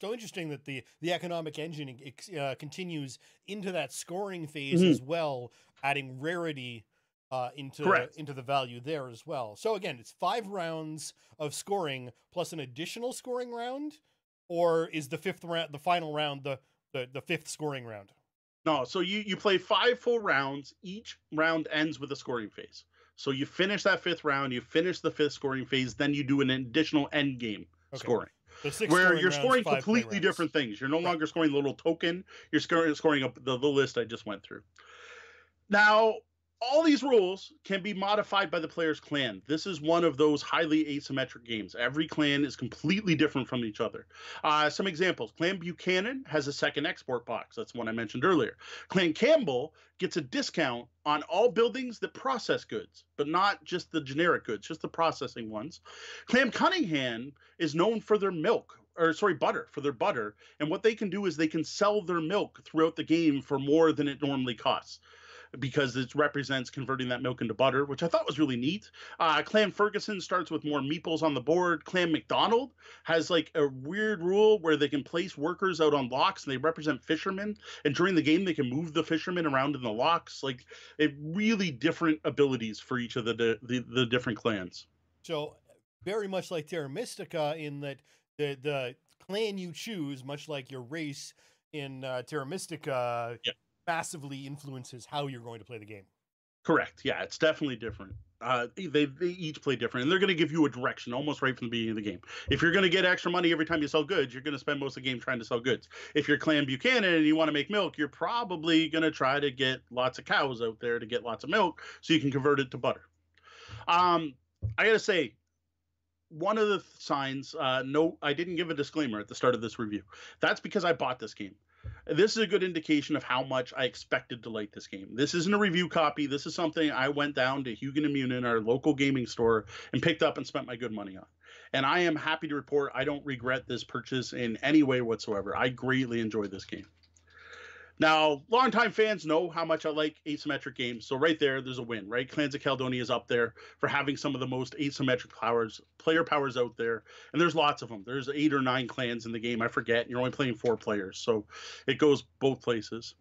So interesting that the the economic engine uh, continues into that scoring phase mm-hmm. as well, adding rarity uh, into Correct. into the value there as well. So again, it's five rounds of scoring plus an additional scoring round, or is the fifth round the final round the the, the fifth scoring round? No, so you you play five full rounds. Each round ends with a scoring phase. So you finish that fifth round, you finish the fifth scoring phase, then you do an additional end game okay. scoring where you're scoring completely different things. You're no right. longer scoring the little token. You're scoring, scoring up the, the list I just went through. Now, all these rules can be modified by the player's clan. This is one of those highly asymmetric games. Every clan is completely different from each other. Uh, some examples Clan Buchanan has a second export box. That's one I mentioned earlier. Clan Campbell gets a discount on all buildings that process goods, but not just the generic goods, just the processing ones. Clan Cunningham is known for their milk, or sorry, butter for their butter. And what they can do is they can sell their milk throughout the game for more than it normally costs because it represents converting that milk into butter, which I thought was really neat. Uh, Clan Ferguson starts with more meeples on the board. Clan McDonald has like a weird rule where they can place workers out on locks and they represent fishermen. And during the game, they can move the fishermen around in the locks. Like, it really different abilities for each of the, the, the different clans. So, very much like Terra Mystica, in that the, the clan you choose, much like your race in uh, Terra Mystica, massively influences how you're going to play the game. Correct. Yeah, it's definitely different. Uh, they, they each play different, and they're going to give you a direction almost right from the beginning of the game. If you're going to get extra money every time you sell goods, you're going to spend most of the game trying to sell goods. If you're Clan Buchanan and you want to make milk, you're probably going to try to get lots of cows out there to get lots of milk so you can convert it to butter. Um, I got to say, one of the signs, uh, no, I didn't give a disclaimer at the start of this review. That's because I bought this game this is a good indication of how much I expected to like this game. This isn't a review copy. This is something I went down to Hugon and Munin, our local gaming store, and picked up and spent my good money on. And I am happy to report I don't regret this purchase in any way whatsoever. I greatly enjoyed this game. Now, longtime fans know how much I like asymmetric games, so right there, there's a win, right? Clans of Caledonia is up there for having some of the most asymmetric powers, player powers out there, and there's lots of them. There's eight or nine clans in the game, I forget. You're only playing four players, so it goes both places.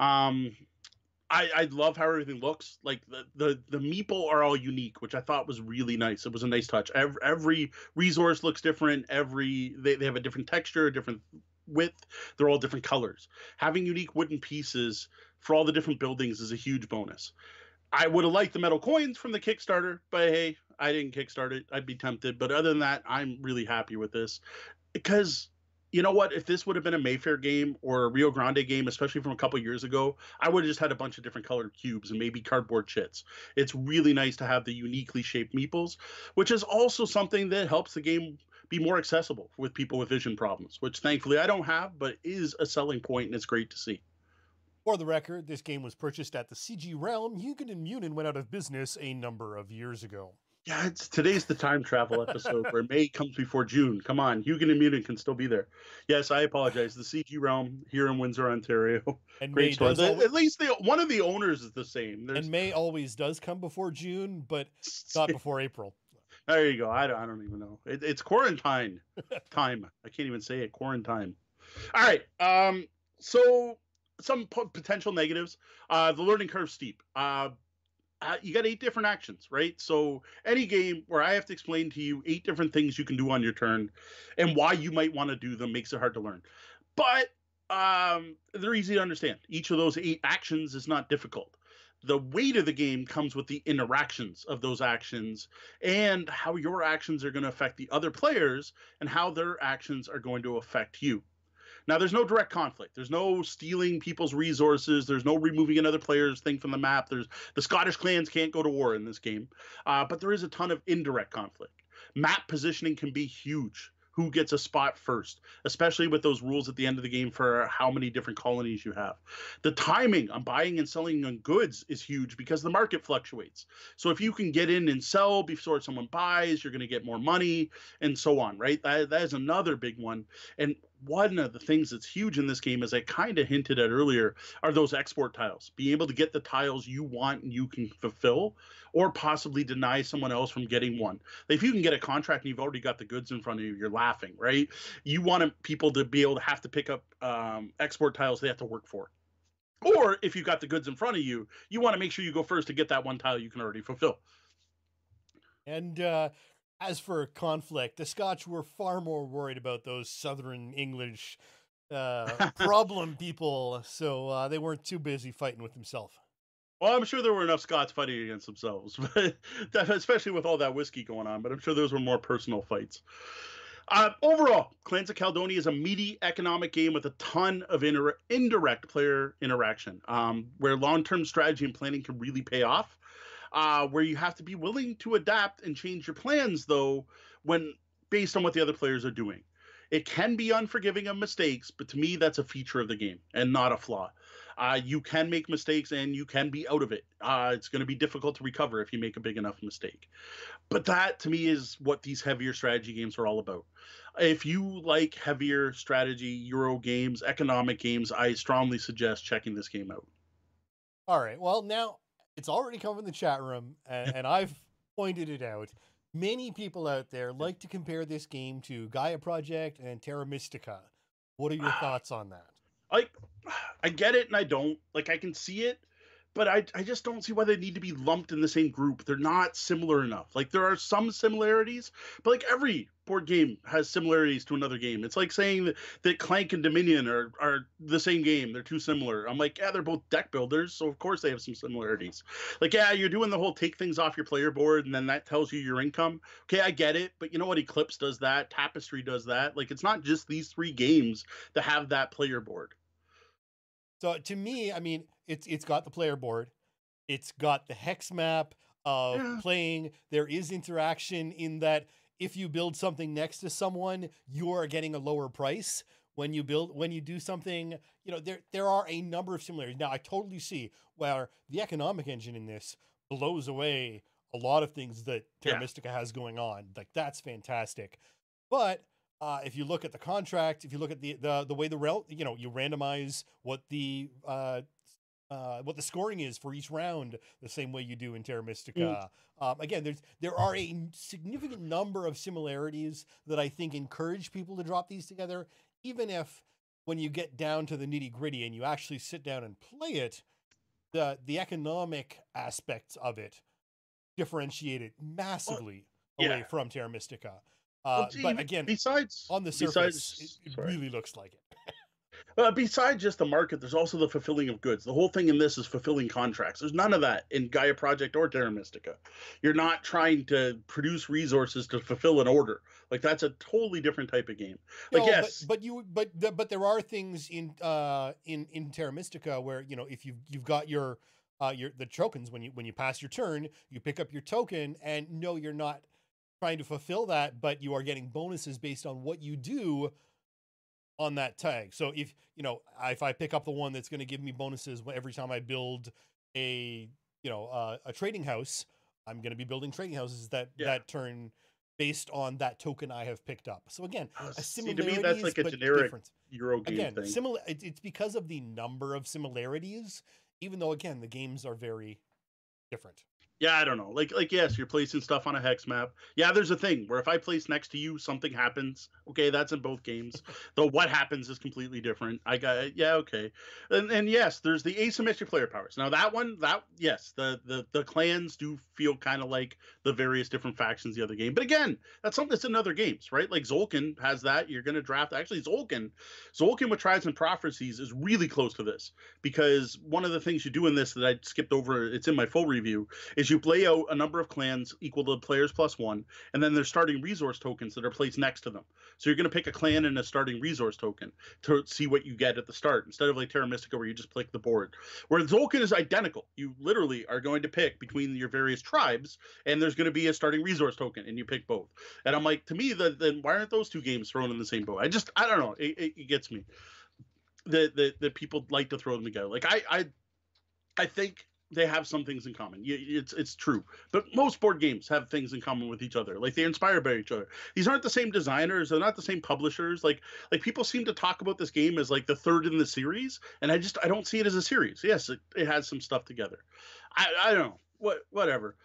Um, I, I love how everything looks. Like the, the the meeple are all unique, which I thought was really nice. It was a nice touch. Every, every resource looks different. Every they, they have a different texture, a different width. They're all different colors. Having unique wooden pieces for all the different buildings is a huge bonus. I would have liked the metal coins from the Kickstarter, but hey, I didn't kickstart it. I'd be tempted. But other than that, I'm really happy with this because you know what? If this would have been a Mayfair game or a Rio Grande game, especially from a couple years ago, I would have just had a bunch of different colored cubes and maybe cardboard chits. It's really nice to have the uniquely shaped meeples, which is also something that helps the game be more accessible with people with vision problems, which thankfully I don't have, but is a selling point and it's great to see. For the record, this game was purchased at the CG Realm. Hugon and Munin went out of business a number of years ago. Yeah, it's today's the time travel episode where May comes before June. Come on, Hugon and Munin can still be there. Yes, I apologize. The CG Realm here in Windsor, Ontario. And Great May store. The, always... At least the one of the owners is the same. There's... And May always does come before June, but not before April. There you go. I don't, I don't even know. It, it's quarantine time. I can't even say it. Quarantine. All right. Um. So some potential negatives. Uh, the learning curve steep. Uh, uh, you got eight different actions, right? So any game where I have to explain to you eight different things you can do on your turn, and why you might want to do them makes it hard to learn. But um, they're easy to understand. Each of those eight actions is not difficult the weight of the game comes with the interactions of those actions and how your actions are going to affect the other players and how their actions are going to affect you. Now, there's no direct conflict. There's no stealing people's resources. There's no removing another player's thing from the map. There's the Scottish clans can't go to war in this game, uh, but there is a ton of indirect conflict. Map positioning can be huge who gets a spot first, especially with those rules at the end of the game for how many different colonies you have. The timing on buying and selling on goods is huge because the market fluctuates. So if you can get in and sell before someone buys, you're going to get more money and so on, right? That, that is another big one. And one of the things that's huge in this game, as I kind of hinted at earlier, are those export tiles. Being able to get the tiles you want and you can fulfill, or possibly deny someone else from getting one. If you can get a contract and you've already got the goods in front of you, you're laughing, right? You want people to be able to have to pick up um, export tiles they have to work for. Or if you've got the goods in front of you, you want to make sure you go first to get that one tile you can already fulfill. And uh, as for conflict, the Scotch were far more worried about those Southern English uh, problem people, so uh, they weren't too busy fighting with themselves. Well, I'm sure there were enough Scots fighting against themselves, but especially with all that whiskey going on. But I'm sure those were more personal fights. Uh, overall, Clans of Caledonia is a meaty economic game with a ton of inter- indirect player interaction, um, where long-term strategy and planning can really pay off uh, where you have to be willing to adapt and change your plans, though, when based on what the other players are doing. It can be unforgiving of mistakes, but to me, that's a feature of the game and not a flaw. Uh, you can make mistakes and you can be out of it. Uh, it's going to be difficult to recover if you make a big enough mistake. But that, to me, is what these heavier strategy games are all about. If you like heavier strategy, Euro games, economic games, I strongly suggest checking this game out. All right. Well, now it's already come in the chat room, and, and I've pointed it out. Many people out there like to compare this game to Gaia Project and Terra Mystica. What are your thoughts on that? I I get it and I don't. Like I can see it, but I, I just don't see why they need to be lumped in the same group. They're not similar enough. Like there are some similarities, but like every board game has similarities to another game. It's like saying that, that Clank and Dominion are are the same game. They're too similar. I'm like, yeah, they're both deck builders, so of course they have some similarities. Like, yeah, you're doing the whole take things off your player board and then that tells you your income. Okay, I get it, but you know what? Eclipse does that. Tapestry does that. Like, it's not just these three games that have that player board. So to me, I mean, it's it's got the player board, it's got the hex map of yeah. playing. There is interaction in that if you build something next to someone, you are getting a lower price when you build when you do something you know there there are a number of similarities now i totally see where the economic engine in this blows away a lot of things that terra yeah. mystica has going on like that's fantastic but uh, if you look at the contract, if you look at the the the way the rel, you know, you randomize what the uh, uh, what the scoring is for each round, the same way you do in Terra Mystica. Mm. Um, again, there's there are a significant number of similarities that I think encourage people to drop these together, even if when you get down to the nitty gritty and you actually sit down and play it, the the economic aspects of it differentiate it massively well, yeah. away from Terra Mystica. Uh, well, but again, besides on the surface, besides, it, it really looks like it. Uh, besides just the market, there's also the fulfilling of goods. The whole thing in this is fulfilling contracts. There's none of that in Gaia Project or Terra Mystica. You're not trying to produce resources to fulfill an order. Like that's a totally different type of game. Like no, yes, but, but you but the, but there are things in uh in in Terra Mystica where you know if you you've got your uh your the tokens when you when you pass your turn, you pick up your token and no, you're not trying to fulfill that, but you are getting bonuses based on what you do on that tag. So if you know if I pick up the one that's going to give me bonuses every time I build a you know uh, a trading house, I'm going to be building trading houses that yeah. that turn based on that token I have picked up. So again, uh, a similarity to me that's like a generic different. Euro game again, thing. Similar. It's because of the number of similarities, even though again the games are very different. Yeah, I don't know. Like, like yes, you're placing stuff on a hex map. Yeah, there's a thing where if I place next to you, something happens. Okay, that's in both games. Though what happens is completely different. I got yeah, okay. And and yes, there's the asymmetric player powers. Now that one, that yes, the the the clans do feel kind of like the various different factions the other game. But again, that's something that's in other games, right? Like Tzolk'in has that. You're gonna draft actually Tzolk'in. Tzolk'in with Tribes and Prophecies is really close to this because one of the things you do in this that I skipped over, it's in my full review, is is you lay out a number of clans equal to the players plus one, and then there's starting resource tokens that are placed next to them. So you're going to pick a clan and a starting resource token to see what you get at the start, instead of like Terra Mystica where you just click the board. Where Tzolk'in is identical. You literally are going to pick between your various tribes, and there's going to be a starting resource token, and you pick both. And I'm like, to me, the, then why aren't those two games thrown in the same boat? I just, I don't know. It, it, it gets me. That that people like to throw them together. Like I, I, I think they have some things in common. It's it's true, but most board games have things in common with each other. Like they're inspired by each other. These aren't the same designers. They're not the same publishers. Like like people seem to talk about this game as like the third in the series, and I just I don't see it as a series. Yes, it, it has some stuff together. I I don't know what whatever.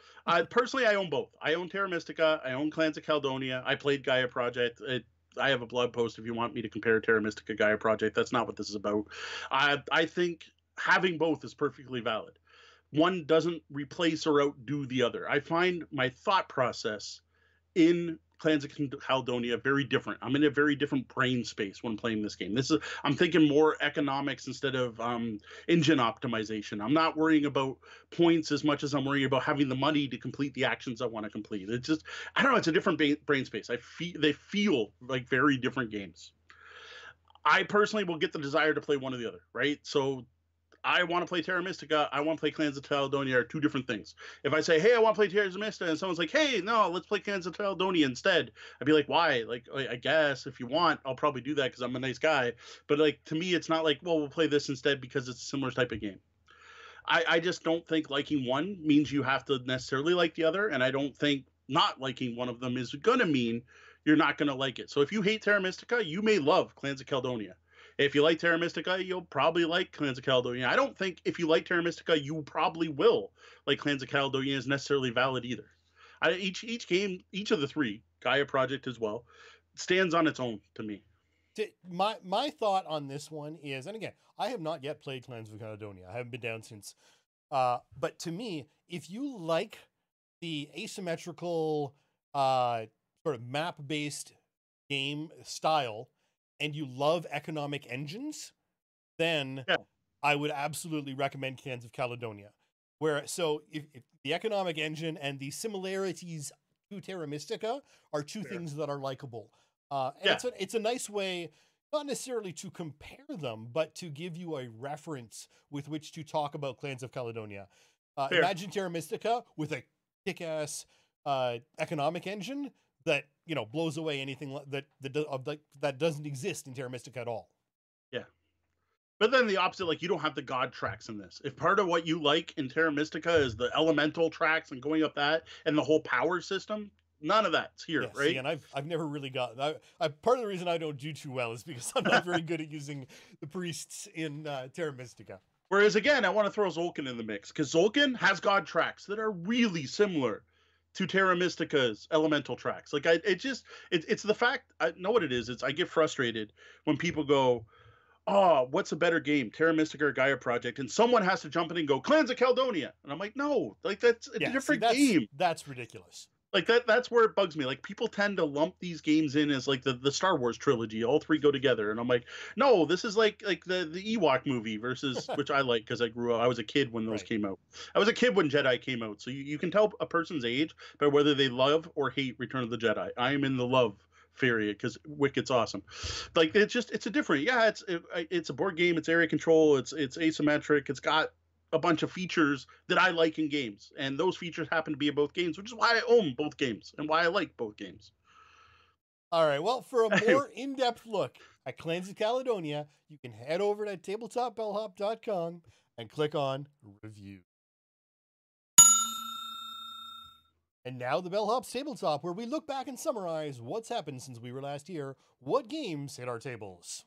Personally I own both. I own Terra Mystica. I own Clans of Caledonia. I played Gaia Project. It, I have a blog post if you want me to compare Terra Mystica Gaia Project. That's not what this is about. I I think having both is perfectly valid one doesn't replace or outdo the other. I find my thought process in Clans of Caledonia very different. I'm in a very different brain space when playing this game. This is I'm thinking more economics instead of um, engine optimization. I'm not worrying about points as much as I'm worrying about having the money to complete the actions I want to complete. It's just I don't know. It's a different brain space. I feel they feel like very different games. I personally will get the desire to play one or the other, right? So I want to play Terra Mystica, I want to play Clans of Caledonia are two different things. If I say, hey, I want to play Terra Mystica, and someone's like, hey, no, let's play Clans of Caledonia instead, I'd be like, why? Like, I guess if you want, I'll probably do that because I'm a nice guy. But like to me, it's not like, well, we'll play this instead because it's a similar type of game. I, I just don't think liking one means you have to necessarily like the other, and I don't think not liking one of them is gonna mean you're not gonna like it. So if you hate Terra Mystica, you may love Clans of Caledonia. If you like Terra Mystica, you'll probably like Clans of Caledonia. I don't think if you like Terra Mystica, you probably will like Clans of Caledonia is necessarily valid either. I, each each game, each of the three, Gaia Project as well, stands on its own to me. My my thought on this one is, and again, I have not yet played Clans of Caledonia. I haven't been down since. Uh, but to me, if you like the asymmetrical, uh, sort of map based game style and you love economic engines, then yeah. I would absolutely recommend Clans of Caledonia. Where so if, if, the economic engine and the similarities to Terra Mystica are two Fair. things that are likable. Uh, and yeah. it's a it's a nice way, not necessarily to compare them, but to give you a reference with which to talk about Clans of Caledonia. Uh, imagine Terra Mystica with a kick-ass uh, economic engine that you know blows away anything that that of the, that doesn't exist in Terra Mystica at all. Yeah, but then the opposite, like you don't have the god tracks in this. If part of what you like in Terra Mystica is the elemental tracks and going up that and the whole power system, none of that's here, right? See, and I've I've never really got. I, I, part of the reason I don't do too well is because I'm not very good at using the priests in uh, Terra Mystica. Whereas again, I want to throw Tzolk'in in the mix because Tzolk'in has god tracks that are really similar to Terra Mystica's elemental tracks. Like I, it just it, it's the fact I know what it is. It's I get frustrated when people go, "Oh, what's a better game, Terra Mystica or Gaia Project?" And someone has to jump in and go, "Clans of Caledonia," and I'm like, "No, like that's a yeah, different see, that's, game. That's ridiculous." Like that that's where it bugs me like people tend to lump these games in as like the, the star wars trilogy all three go together and i'm like no this is like like the the ewok movie versus which i like because i grew up i was a kid when those right. came out i was a kid when jedi came out so you, you can tell a person's age by whether they love or hate return of the jedi i am in the love period because wicket's awesome. Like it's just it's a different yeah it's it, it's a board game it's area control it's it's asymmetric it's got a bunch of features that I like in games, and those features happen to be in both games, which is why I own both games and why I like both games. All right. Well, for a more in-depth look at Clans of Caledonia, you can head over to tabletopbellhop.com and click on review. And now the Bellhop's Tabletop, where we look back and summarize what's happened since we were last here, what games hit our tables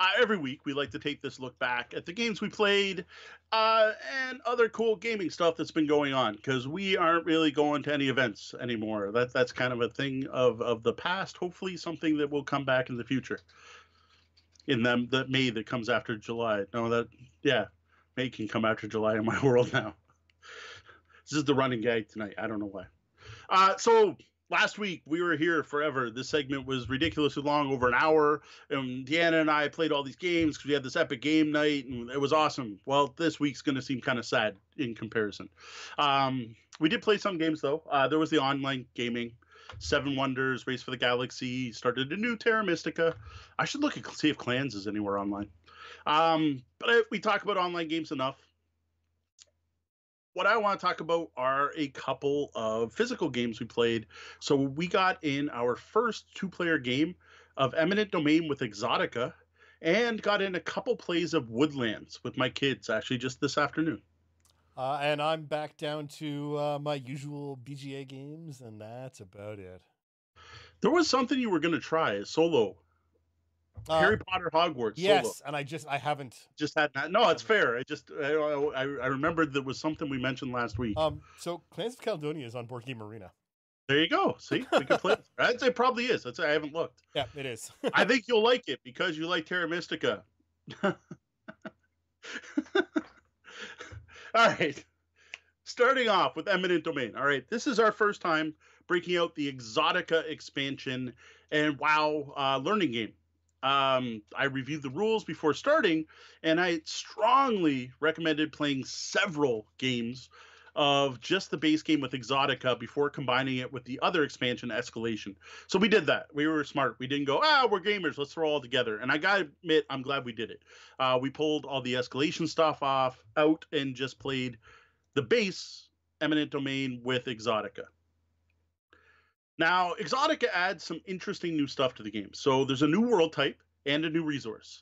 uh, every week we like to take this look back at the games we played uh, and other cool gaming stuff that's been going on because we aren't really going to any events anymore. That that's kind of a thing of of the past. Hopefully, something that will come back in the future. In them that May that comes after July. No, that yeah, May can come after July in my world now. This is the running gag tonight. I don't know why. Uh, so last week we were here forever. This segment was ridiculously long, over an hour. And Deanna and I played all these games because we had this epic game night, and it was awesome. Well, this week's going to seem kind of sad in comparison. Um, we did play some games though. Uh, there was the online gaming. Seven Wonders, Race for the Galaxy, started a new Terra Mystica. I should look and see if Clans is anywhere online. Um, but we talk about online games enough what I want to talk about are a couple of physical games we played. So we got in our first two player game of Eminent Domain with Exotica and got in a couple plays of Woodlands with my kids actually just this afternoon. Uh, and I'm back down to uh, my usual BGA games, and that's about it. There was something you were going to try solo uh, Harry Potter Hogwarts. Yes, solo. and I just I haven't just had that. No, it's fair. I just I, I, I remembered there was something we mentioned last week. Um, so Clans of Caledonia is on Board Game Arena. There you go. See, we can play. I'd say probably is. I'd say I haven't looked. Yeah, it is. I think you'll like it because you like Terra Mystica. All right. Starting off with Eminent Domain. All right, this is our first time breaking out the Exotica expansion and WoW uh, learning game um, I reviewed the rules before starting, and I strongly recommended playing several games of just the base game with Exotica before combining it with the other expansion, Escalation. So we did that. We were smart. We didn't go, ah, we're gamers. Let's throw all together. And I gotta admit, I'm glad we did it. Uh, we pulled all the Escalation stuff off out and just played the base Eminent Domain with Exotica. Now, Exotica adds some interesting new stuff to the game. So there's a new world type and a new resource.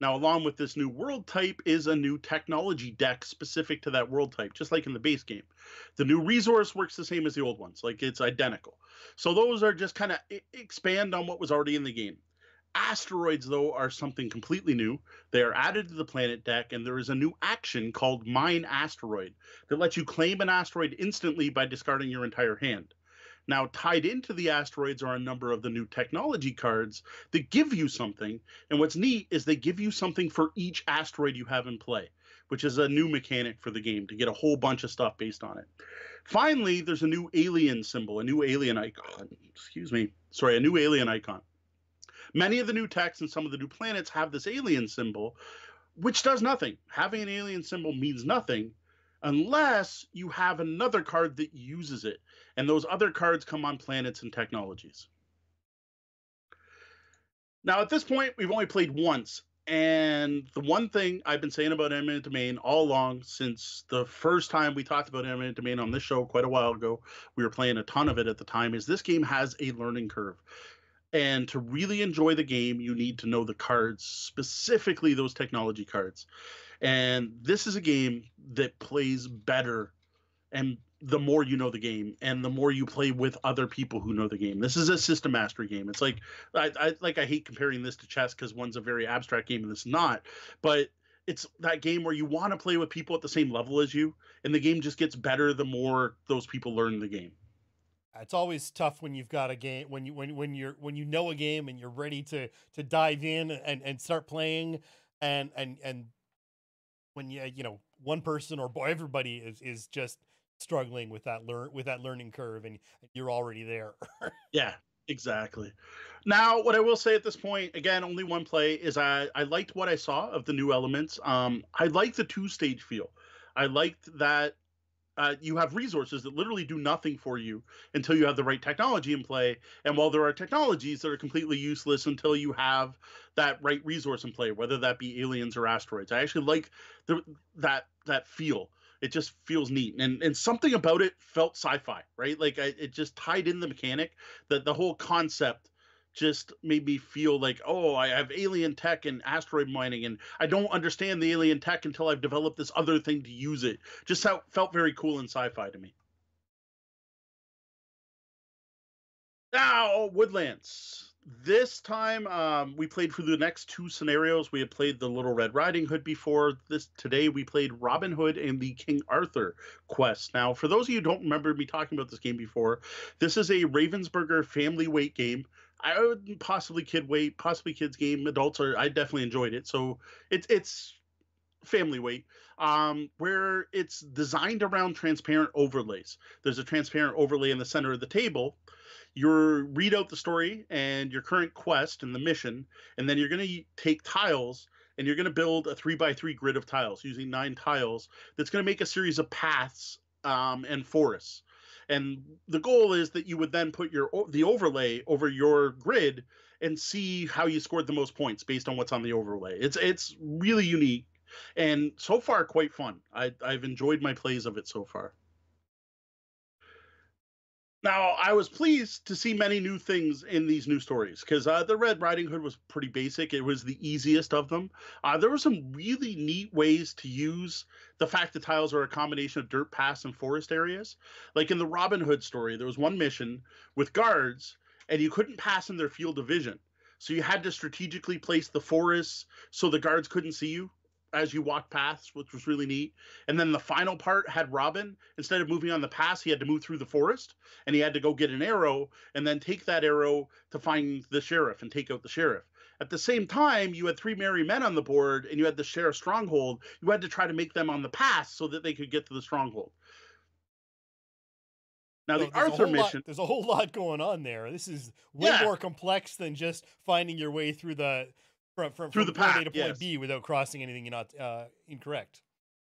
Now, along with this new world type is a new technology deck specific to that world type, just like in the base game. The new resource works the same as the old ones, like it's identical. So those are just kind of expand on what was already in the game. Asteroids, though, are something completely new. They are added to the planet deck, and there is a new action called Mine Asteroid that lets you claim an asteroid instantly by discarding your entire hand. Now, tied into the asteroids are a number of the new technology cards that give you something. And what's neat is they give you something for each asteroid you have in play, which is a new mechanic for the game to get a whole bunch of stuff based on it. Finally, there's a new alien symbol, a new alien icon. Excuse me. Sorry, a new alien icon. Many of the new techs and some of the new planets have this alien symbol, which does nothing. Having an alien symbol means nothing unless you have another card that uses it. And those other cards come on planets and technologies. Now, at this point, we've only played once. And the one thing I've been saying about Eminent Domain all along, since the first time we talked about Eminent Domain on this show quite a while ago, we were playing a ton of it at the time, is this game has a learning curve. And to really enjoy the game, you need to know the cards, specifically those technology cards. And this is a game that plays better and the more you know the game and the more you play with other people who know the game. This is a system mastery game. It's like I, I like I hate comparing this to chess because one's a very abstract game and this not, but it's that game where you want to play with people at the same level as you, and the game just gets better the more those people learn the game. It's always tough when you've got a game when you when when you're when you know a game and you're ready to to dive in and and start playing and and and when you you know one person or everybody is is just struggling with that learn with that learning curve and you're already there. Yeah exactly. Now what i will say at this point again only one play is i i liked what i saw of the new elements. Um i like the two stage feel. I liked that uh, you have resources that literally do nothing for you until you have the right technology in play. And while there are technologies that are completely useless until you have that right resource in play, whether that be aliens or asteroids, I actually like the, that that feel. It just feels neat, and and something about it felt sci-fi, right? Like I, it just tied in the mechanic, that the whole concept just made me feel like, oh, I have alien tech and asteroid mining, and I don't understand the alien tech until I've developed this other thing to use it. Just how, felt very cool and sci-fi to me. Now, Woodlands. This time, um, we played for the next two scenarios. We had played the Little Red Riding Hood before. This today, we played Robin Hood and the King Arthur quest. Now, for those of you who don't remember me talking about this game before, this is a Ravensburger family weight game I would possibly kid weight, possibly kids game. Adults are. I definitely enjoyed it. So it's it's family weight, um, where it's designed around transparent overlays. There's a transparent overlay in the center of the table. you read out the story and your current quest and the mission, and then you're going to take tiles and you're going to build a three by three grid of tiles using nine tiles that's going to make a series of paths um, and forests. And the goal is that you would then put your the overlay over your grid and see how you scored the most points based on what's on the overlay. It's it's really unique and so far quite fun. I, I've enjoyed my plays of it so far. Now, I was pleased to see many new things in these new stories because uh, the Red Riding Hood was pretty basic. It was the easiest of them. Uh, there were some really neat ways to use the fact that tiles are a combination of dirt paths and forest areas. Like in the Robin Hood story, there was one mission with guards, and you couldn't pass in their field of vision. So you had to strategically place the forests so the guards couldn't see you as you walked past, which was really neat. And then the final part had Robin, instead of moving on the pass, he had to move through the forest and he had to go get an arrow and then take that arrow to find the sheriff and take out the sheriff. At the same time, you had three merry men on the board and you had the sheriff stronghold. You had to try to make them on the pass so that they could get to the stronghold. Now the Arthur mission. Lot, there's a whole lot going on there. This is way yeah. more complex than just finding your way through the from from, through from the point A to point yes. B without crossing anything you're not uh, incorrect.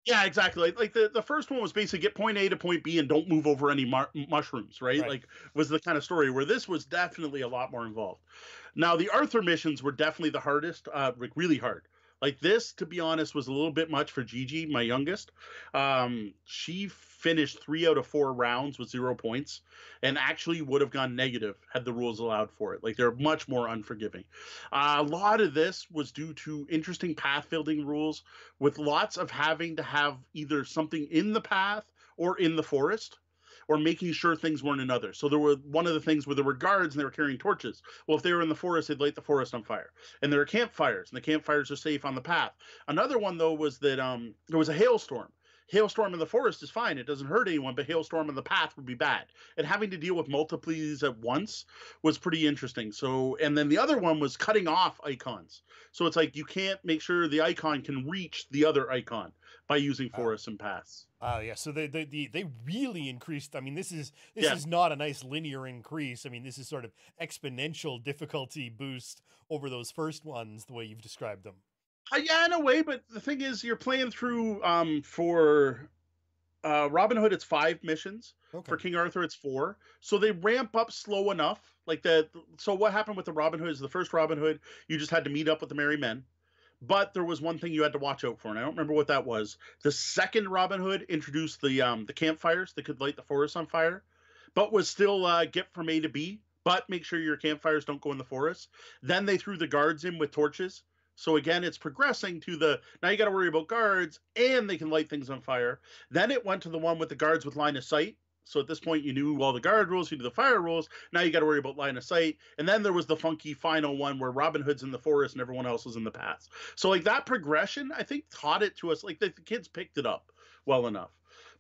Yeah, exactly. Like, like, the, the first one was basically get point A to point B and don't move over any mar- mushrooms, right? right? Like was the kind of story where this was definitely a lot more involved. Now the Arthur missions were definitely the hardest, uh, like really hard. Like this, to be honest, was a little bit much for Gigi, my youngest. Um, she finished three out of four rounds with zero points, and actually would have gone negative had the rules allowed for it. Like they're much more unforgiving. Uh, a lot of this was due to interesting path building rules, with lots of having to have either something in the path or in the forest or making sure things weren't in another. So there were one of the things where there were guards and they were carrying torches. Well, if they were in the forest, they'd light the forest on fire. And there are campfires, and the campfires are safe on the path. Another one though was that um, there was a hailstorm. Hailstorm in the forest is fine; it doesn't hurt anyone. But hailstorm in the path would be bad. And having to deal with multiples at once was pretty interesting. So, and then the other one was cutting off icons. So it's like you can't make sure the icon can reach the other icon by using forests and paths. Oh yeah, so they, they they really increased. I mean, this is this yeah. is not a nice linear increase. I mean, this is sort of exponential difficulty boost over those first ones, the way you've described them. Uh, yeah, in a way, but the thing is, you're playing through um for uh Robin Hood. It's five missions. Okay. For King Arthur, it's four. So they ramp up slow enough. Like that. So what happened with the Robin Hood is the first Robin Hood, you just had to meet up with the Merry Men. But there was one thing you had to watch out for, and I don't remember what that was. The second Robin Hood introduced the um, the campfires that could light the forest on fire, but was still uh, get from A to B. But make sure your campfires don't go in the forest. Then they threw the guards in with torches. So again, it's progressing to the now you got to worry about guards and they can light things on fire. Then it went to the one with the guards with line of sight so at this point, you knew all the guard rules, you knew the fire rules. Now you got to worry about line of sight. And then there was the funky final one where Robin Hood's in the forest and everyone else is in the paths. So like that progression, I think taught it to us. Like the, the kids picked it up well enough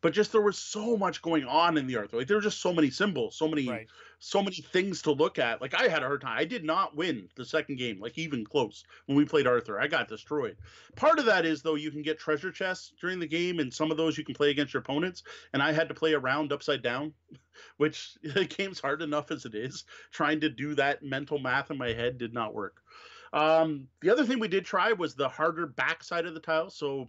but just there was so much going on in the Arthur. Like there were just so many symbols, so many, right. so many things to look at. Like I had a hard time. I did not win the second game, like even close when we played Arthur. I got destroyed. Part of that is though you can get treasure chests during the game, and some of those you can play against your opponents. And I had to play around upside down, which the game's hard enough as it is. Trying to do that mental math in my head did not work. Um, the other thing we did try was the harder backside of the tile. So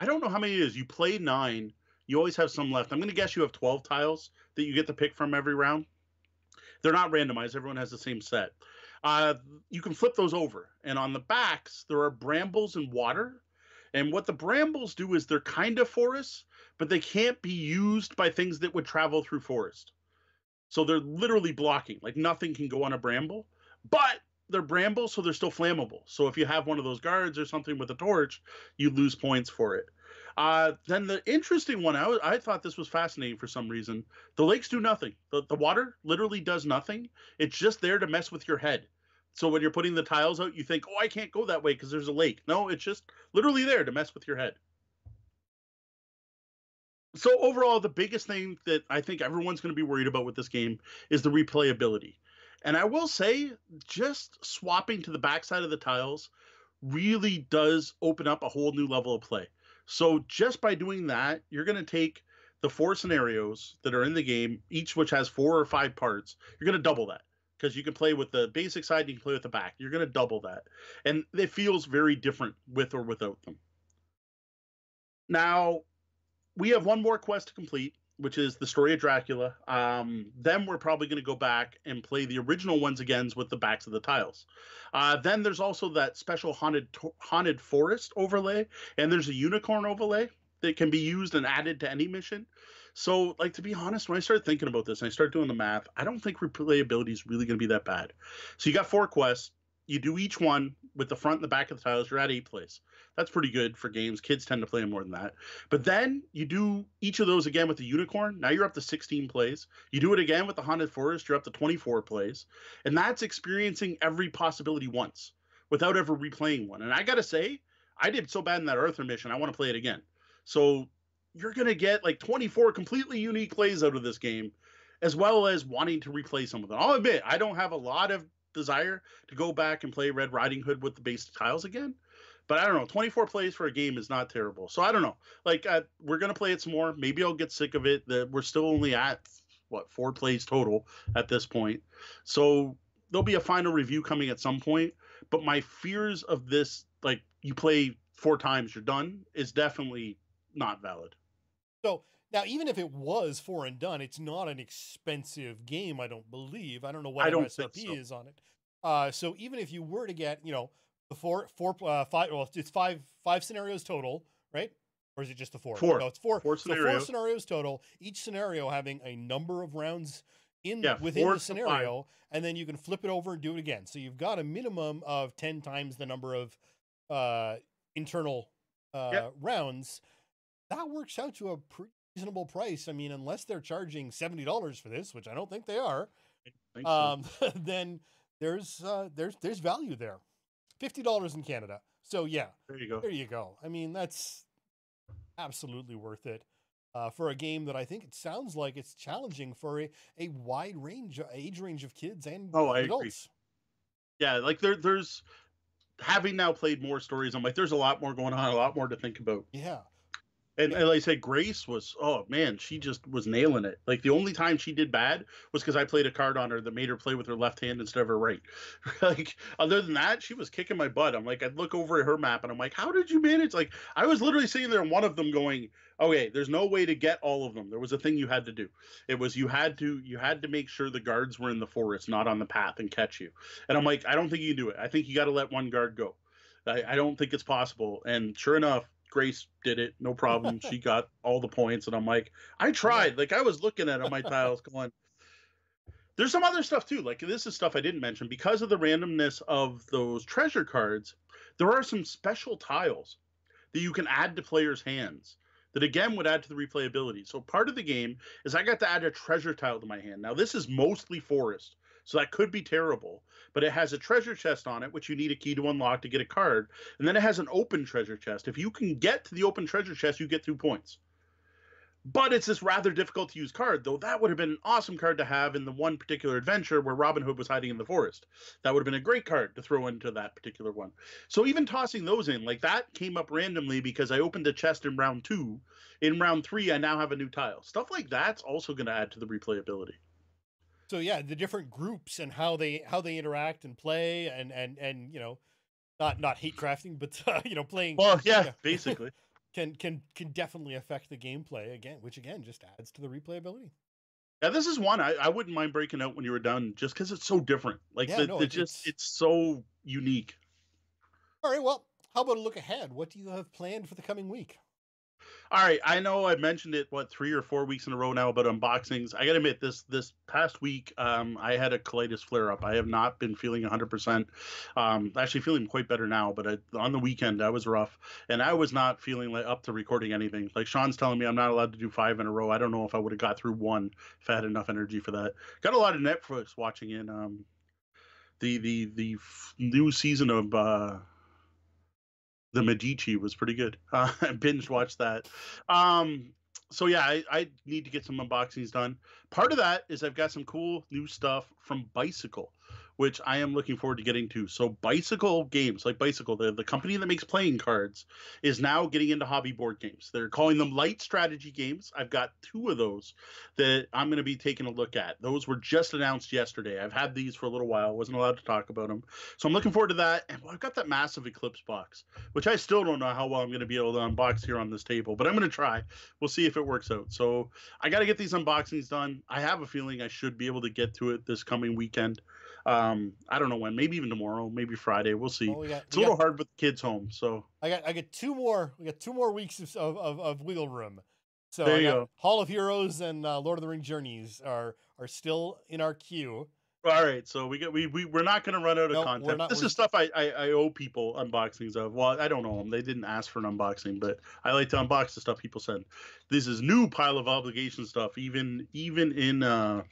I don't know how many it is. You play nine you always have some left. I'm going to guess you have 12 tiles that you get to pick from every round. They're not randomized. Everyone has the same set. Uh, you can flip those over, and on the backs there are brambles and water. And what the brambles do is they're kind of forests, but they can't be used by things that would travel through forest. So they're literally blocking. Like nothing can go on a bramble, but they're brambles, so they're still flammable. So if you have one of those guards or something with a torch, you lose points for it. Uh, then the interesting one, I, thought this was fascinating for some reason. The lakes do nothing. The, the water literally does nothing. It's just there to mess with your head. So when you're putting the tiles out, you think, oh, I can't go that way because there's a lake. No, it's just literally there to mess with your head. So overall, the biggest thing that I think everyone's going to be worried about with this game is the replayability. And I will say, just swapping to the backside of the tiles really does open up a whole new level of play. So just by doing that, you're going to take the four scenarios that are in the game, each which has four or five parts, you're going to double that because you can play with the basic side, you can play with the back. You're going to double that. And it feels very different with or without them. Now, we have one more quest to complete, which is the story of Dracula. Um, then we're probably going to go back and play the original ones again with the backs of the tiles. Uh, then there's also that special haunted haunted forest overlay, and there's a unicorn overlay that can be used and added to any mission. So, like to be honest, when I started thinking about this and I started doing the math, I don't think replayability is really going to be that bad. So you got four quests. You do each one with the front and the back of the tiles. You're at eight plays. That's pretty good for games. Kids tend to play more than that. But then you do each of those again with the unicorn. Now you're up to 16 plays. You do it again with the haunted forest. You're up to 24 plays, and that's experiencing every possibility once without ever replaying one. And I gotta say, I did so bad in that Arthur mission. I want to play it again. So you're going to get like 24 completely unique plays out of this game, as well as wanting to replay some of them. I'll admit, I don't have a lot of desire to go back and play Red Riding Hood with the base tiles again. But I don't know, 24 plays for a game is not terrible. So I don't know. Like uh, we're gonna play it some more. Maybe I'll get sick of it. That we're still only at what four plays total at this point. So there'll be a final review coming at some point. But my fears of this, like you play four times, you're done, is definitely not valid. So now, even if it was four and done, it's not an expensive game. I don't believe. I don't know what I MSRP so. is on it. Uh, so even if you were to get, you know, the four, four, uh, five, well, it's five, five scenarios total, right? Or is it just the four? Four. No, it's four. Four so scenarios. four scenarios total. Each scenario having a number of rounds in Yeah, within the scenario, and then you can flip it over and do it again. So you've got a minimum of ten times the number of uh, internal uh, Yep. rounds. That works out to a pretty reasonable price. I mean, unless they're charging seventy dollars for this, which I don't think they are, think so. um, then there's uh, there's there's value there. Fifty dollars in Canada. So yeah, there you go. there you go. I mean, that's absolutely worth it uh, for a game that I think it sounds like it's challenging for a, a wide range, age range of kids and Oh, I agree. adults. Yeah, like there, there's having now played more stories. I'm like, there's a lot more going on, a lot more to think about. Yeah, And, like I said, Grace was, oh man, she just was nailing it. Like the only time she did bad was because I played a card on her that made her play with her left hand instead of her right. like other than that, she was kicking my butt. I'm like, I'd look over at her map and I'm like, how did you manage? Like I was literally sitting there, and one of them going, okay, there's no way to get all of them. There was a thing you had to do. It was you had to you had to make sure the guards were in the forest, not on the path, and catch you. And I'm like, I don't think you can do it. I think you got to let one guard go. I, I don't think it's possible. And sure enough, Grace did it, no problem. she got all the points, and I'm like, I tried. Like I was looking at my tiles, going. There's some other stuff too. Like this is stuff I didn't mention because of the randomness of those treasure cards. There are some special tiles that you can add to players' hands that again would add to the replayability. So part of the game is I got to add a treasure tile to my hand. Now this is mostly forest, so that could be terrible, but it has a treasure chest on it, which you need a key to unlock to get a card, and then it has an open treasure chest. If you can get to the open treasure chest, you get two points. But it's this rather difficult to use card, though that would have been an awesome card to have in the one particular adventure where Robin Hood was hiding in the forest. That would have been a great card to throw into that particular one. So even tossing those in, like that came up randomly because I opened a chest in round two. In round three, I now have a new tile. Stuff like that's also going to add to the replayability. So yeah, the different groups and how they how they interact and play and and and you know, not not hate crafting, but uh, you know, playing Well, yeah, Yeah. basically. can can can definitely affect the gameplay again, which again just adds to the replayability. Yeah, this is one I, I wouldn't mind breaking out when you were done, just because it's so different. Like Yeah, the, no, the it- just it's- it's so unique. All right, well, how about a look ahead? What do you have planned for the coming week? All right, I know I mentioned it what three or four weeks in a row now about unboxings. I gotta admit this this past week um, I had a colitis flare up. I have not been feeling 100. percent um, Actually, feeling quite better now, but I, on the weekend I was rough, and I was not feeling like up to recording anything. Like Sean's telling me I'm not allowed to do five in a row. I don't know if I would have got through one if I had enough energy for that. Got a lot of Netflix watching in. Um, the the the new season of. Uh, the Medici was pretty good. Uh, I binge watched that. Um, so yeah, I, I need to get some unboxings done. Part of that is I've got some cool new stuff from Bicycle, which I am looking forward to getting to. So Bicycle Games, like Bicycle, the, the company that makes playing cards, is now getting into hobby board games. They're calling them light strategy games. I've got two of those that I'm going to be taking a look at. Those were just announced yesterday. I've had these for a little while. wasn't allowed to talk about them, so I'm looking forward to that. And well, I've got that massive Eclipse box, which I still don't know how well I'm going to be able to unbox here on this table, but I'm going to try. We'll see if it works out. So I got to get these unboxings done. I have a feeling I should be able to get to it this coming weekend. Um, I don't know when. Maybe even tomorrow. Maybe Friday. We'll see. Well, we got, it's a little got, hard with the kids home. So I got I get two more. We got two more weeks of of, of wiggle room. So there you go. Hall of Heroes and uh, Lord of the Ring Journeys are are still in our queue. All right, so we get we we we're not going to run out of content. Not, this is stuff I, I, I owe people unboxings of. Well, I don't know them; they didn't ask for an unboxing, but I like to unbox the stuff people send. This is new pile of obligation stuff. Even even in uh,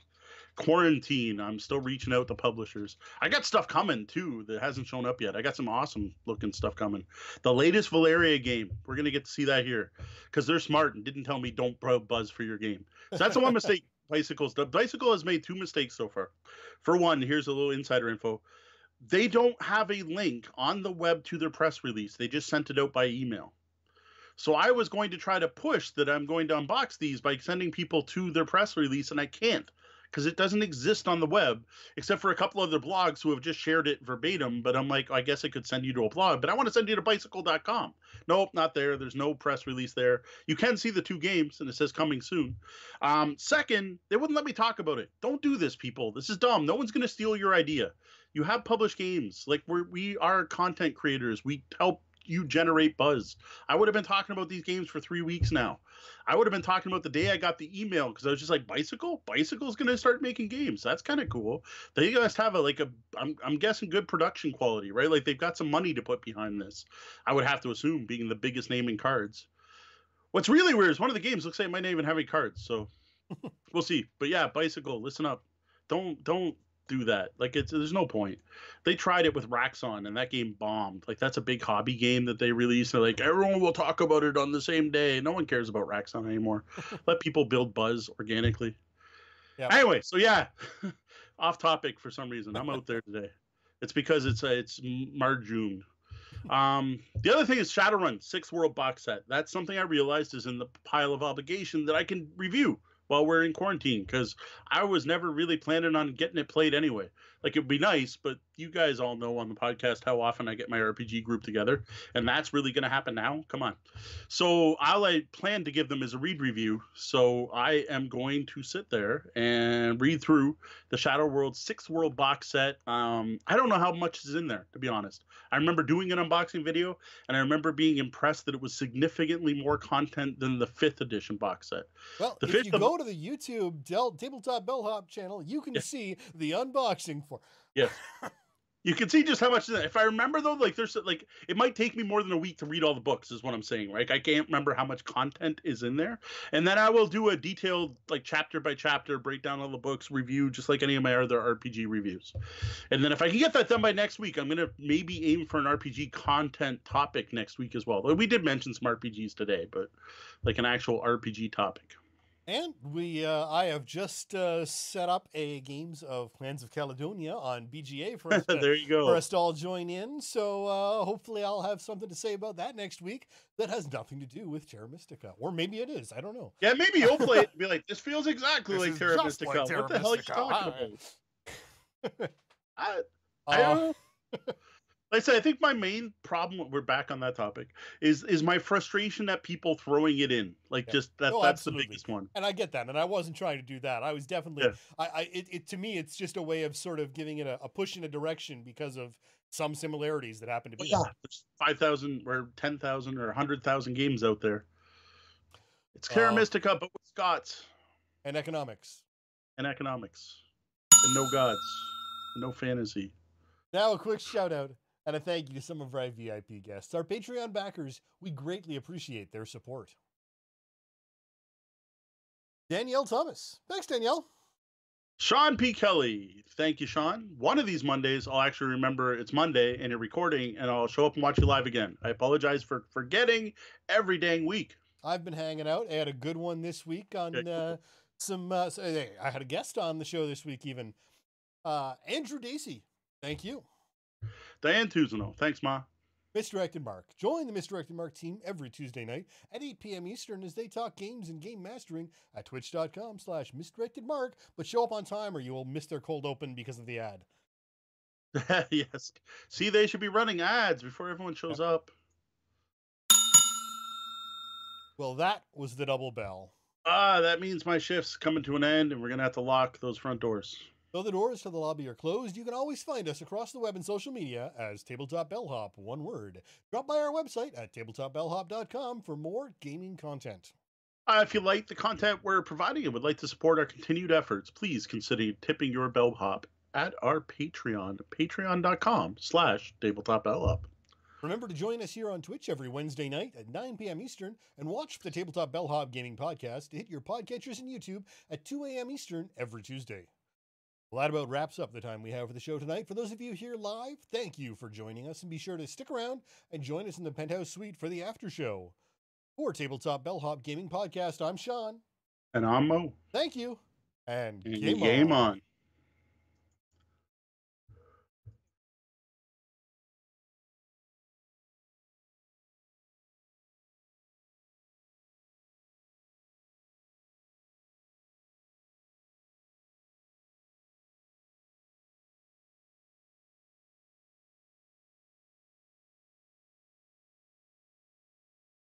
quarantine. I'm still reaching out to publishers. I got stuff coming too that hasn't shown up yet. I got some awesome looking stuff coming. The latest Valeria game. We're gonna get to see that here because they're smart and didn't tell me don't buzz for your game. So that's the one mistake. Bicycles. The bicycle has made two mistakes so far. For one, here's a little insider info. They don't have a link on the web to their press release. They just sent it out by email. So I was going to try to push that I'm going to unbox these by sending people to their press release, and I can't because it doesn't exist on the web except for a couple other blogs who have just shared it verbatim. But I'm like, I guess I could send you to a blog, but I want to send you to bicycle.com. Nope, not there. There's no press release there. You can see the two games and it says coming soon. Um, second, they wouldn't let me talk about it. Don't do this, people. This is dumb. No one's going to steal your idea. You have published games. Like we're, we are content creators. We help you generate buzz. I would have been talking about these games for three weeks now. I would have been talking about the day I got the email because I was just like, bicycle, bicycle's gonna start making games. That's kind of cool. They guys have a like a, I'm I'm guessing good production quality, right? Like they've got some money to put behind this. I would have to assume, being the biggest name in cards. What's really weird is one of the games looks like it might not even have any cards, so we'll see. But yeah, bicycle, listen up. Don't don't do that. Like it's there's no point. They tried it with Raxon and that game bombed. Like that's a big hobby game that they released. They're like everyone will talk about it on the same day. No one cares about Raxon anymore. Let people build buzz organically. Yeah. Anyway, so yeah, off topic for some reason. I'm out there today. It's because it's uh, it's Marjune. Um, the other thing is Shadowrun Six World Box Set. That's something I realized is in the pile of obligation that I can review while we're in quarantine because I was never really planning on getting it played anyway. Like it'd be nice, but you guys all know on the podcast how often I get my RPG group together, and that's really going to happen now. Come on. So all I plan to give them is a read review. So I am going to sit there and read through the Shadow World Sixth World box set. Um, I don't know how much is in there, to be honest. I remember doing an unboxing video, and I remember being impressed that it was significantly more content than the fifth edition box set. Well, the if you go to the YouTube Del- Tabletop Bellhop channel, you can yeah. see the unboxing for. Yes. You can see just how much. If I remember though, like there's like it might take me more than a week to read all the books. Is what I'm saying, right? I can't remember how much content is in there, and then I will do a detailed like chapter by chapter breakdown all the books, review just like any of my other RPG reviews. And then if I can get that done by next week, I'm gonna maybe aim for an RPG content topic next week as well. We did mention some RPGs today, but like an actual RPG topic. And we, uh, I have just uh, set up a games of Clans of Caledonia on BGA for us. To, there you go. For us to all join in. So uh, hopefully, I'll have something to say about that next week. That has nothing to do with Terra Mystica, or maybe it is. I don't know. Yeah, maybe you'll play it and be like, "This feels exactly like Terra Mystica. Like Terra what the Mystica. hell are you talking about?" I, I don't know. Like I said, I think my main problem we're back on that topic is is my frustration at people throwing it in. Like yeah. just that no, that's absolutely. the biggest one. And I get that. And I wasn't trying to do that. I was definitely yeah. I, I it, it, to me it's just a way of sort of giving it a, a push in a direction because of some similarities that happen to be. Well, yeah, there's five thousand or ten thousand or hundred thousand games out there. It's Terra uh, Mystica, but with Scots. And economics. And economics. And no gods. And no fantasy. Now a quick shout out and a thank you to some of our VIP guests. Our Patreon backers, we greatly appreciate their support. Danielle Thomas. Thanks, Danielle. Sean P. Kelly. Thank you, Sean. One of these Mondays, I'll actually remember it's Monday and you're recording, and I'll show up and watch you live again. I apologize for forgetting every dang week. I've been hanging out. I had a good one this week on okay, uh, some. Uh, I had a guest on the show this week, even. Uh, Andrew Dacey Thank you. Diane Tuzano. Thanks, Ma. Misdirected Mark. Join the Misdirected Mark team every Tuesday night at 8 p.m. Eastern as they talk games and game mastering at twitch.com slash misdirected mark, but show up on time or you will miss their cold open because of the ad. yes. See, they should be running ads before everyone shows up. Well, that was the double bell. Ah, that means my shift's coming to an end and we're going to have to lock those front doors. Though the doors to the lobby are closed, you can always find us across the web and social media as Tabletop Bellhop, one word. Drop by our website at tabletopbellhop.com for more gaming content. Uh, if you like the content we're providing and would like to support our continued efforts, please consider tipping your bellhop at our Patreon, patreon.com slash tabletopbellhop. Remember to join us here on Twitch every Wednesday night at 9 p.m. Eastern and watch the Tabletop Bellhop Gaming Podcast to hit your podcatchers and YouTube at 2 a.m. Eastern every Tuesday. Well, that about wraps up the time we have for the show tonight. For those of you here live, thank you for joining us and be sure to stick around and join us in the penthouse suite for the after show. For Tabletop Bellhop Gaming Podcast, I'm Sean. And I'm Moe. Thank you. And game, game on. on.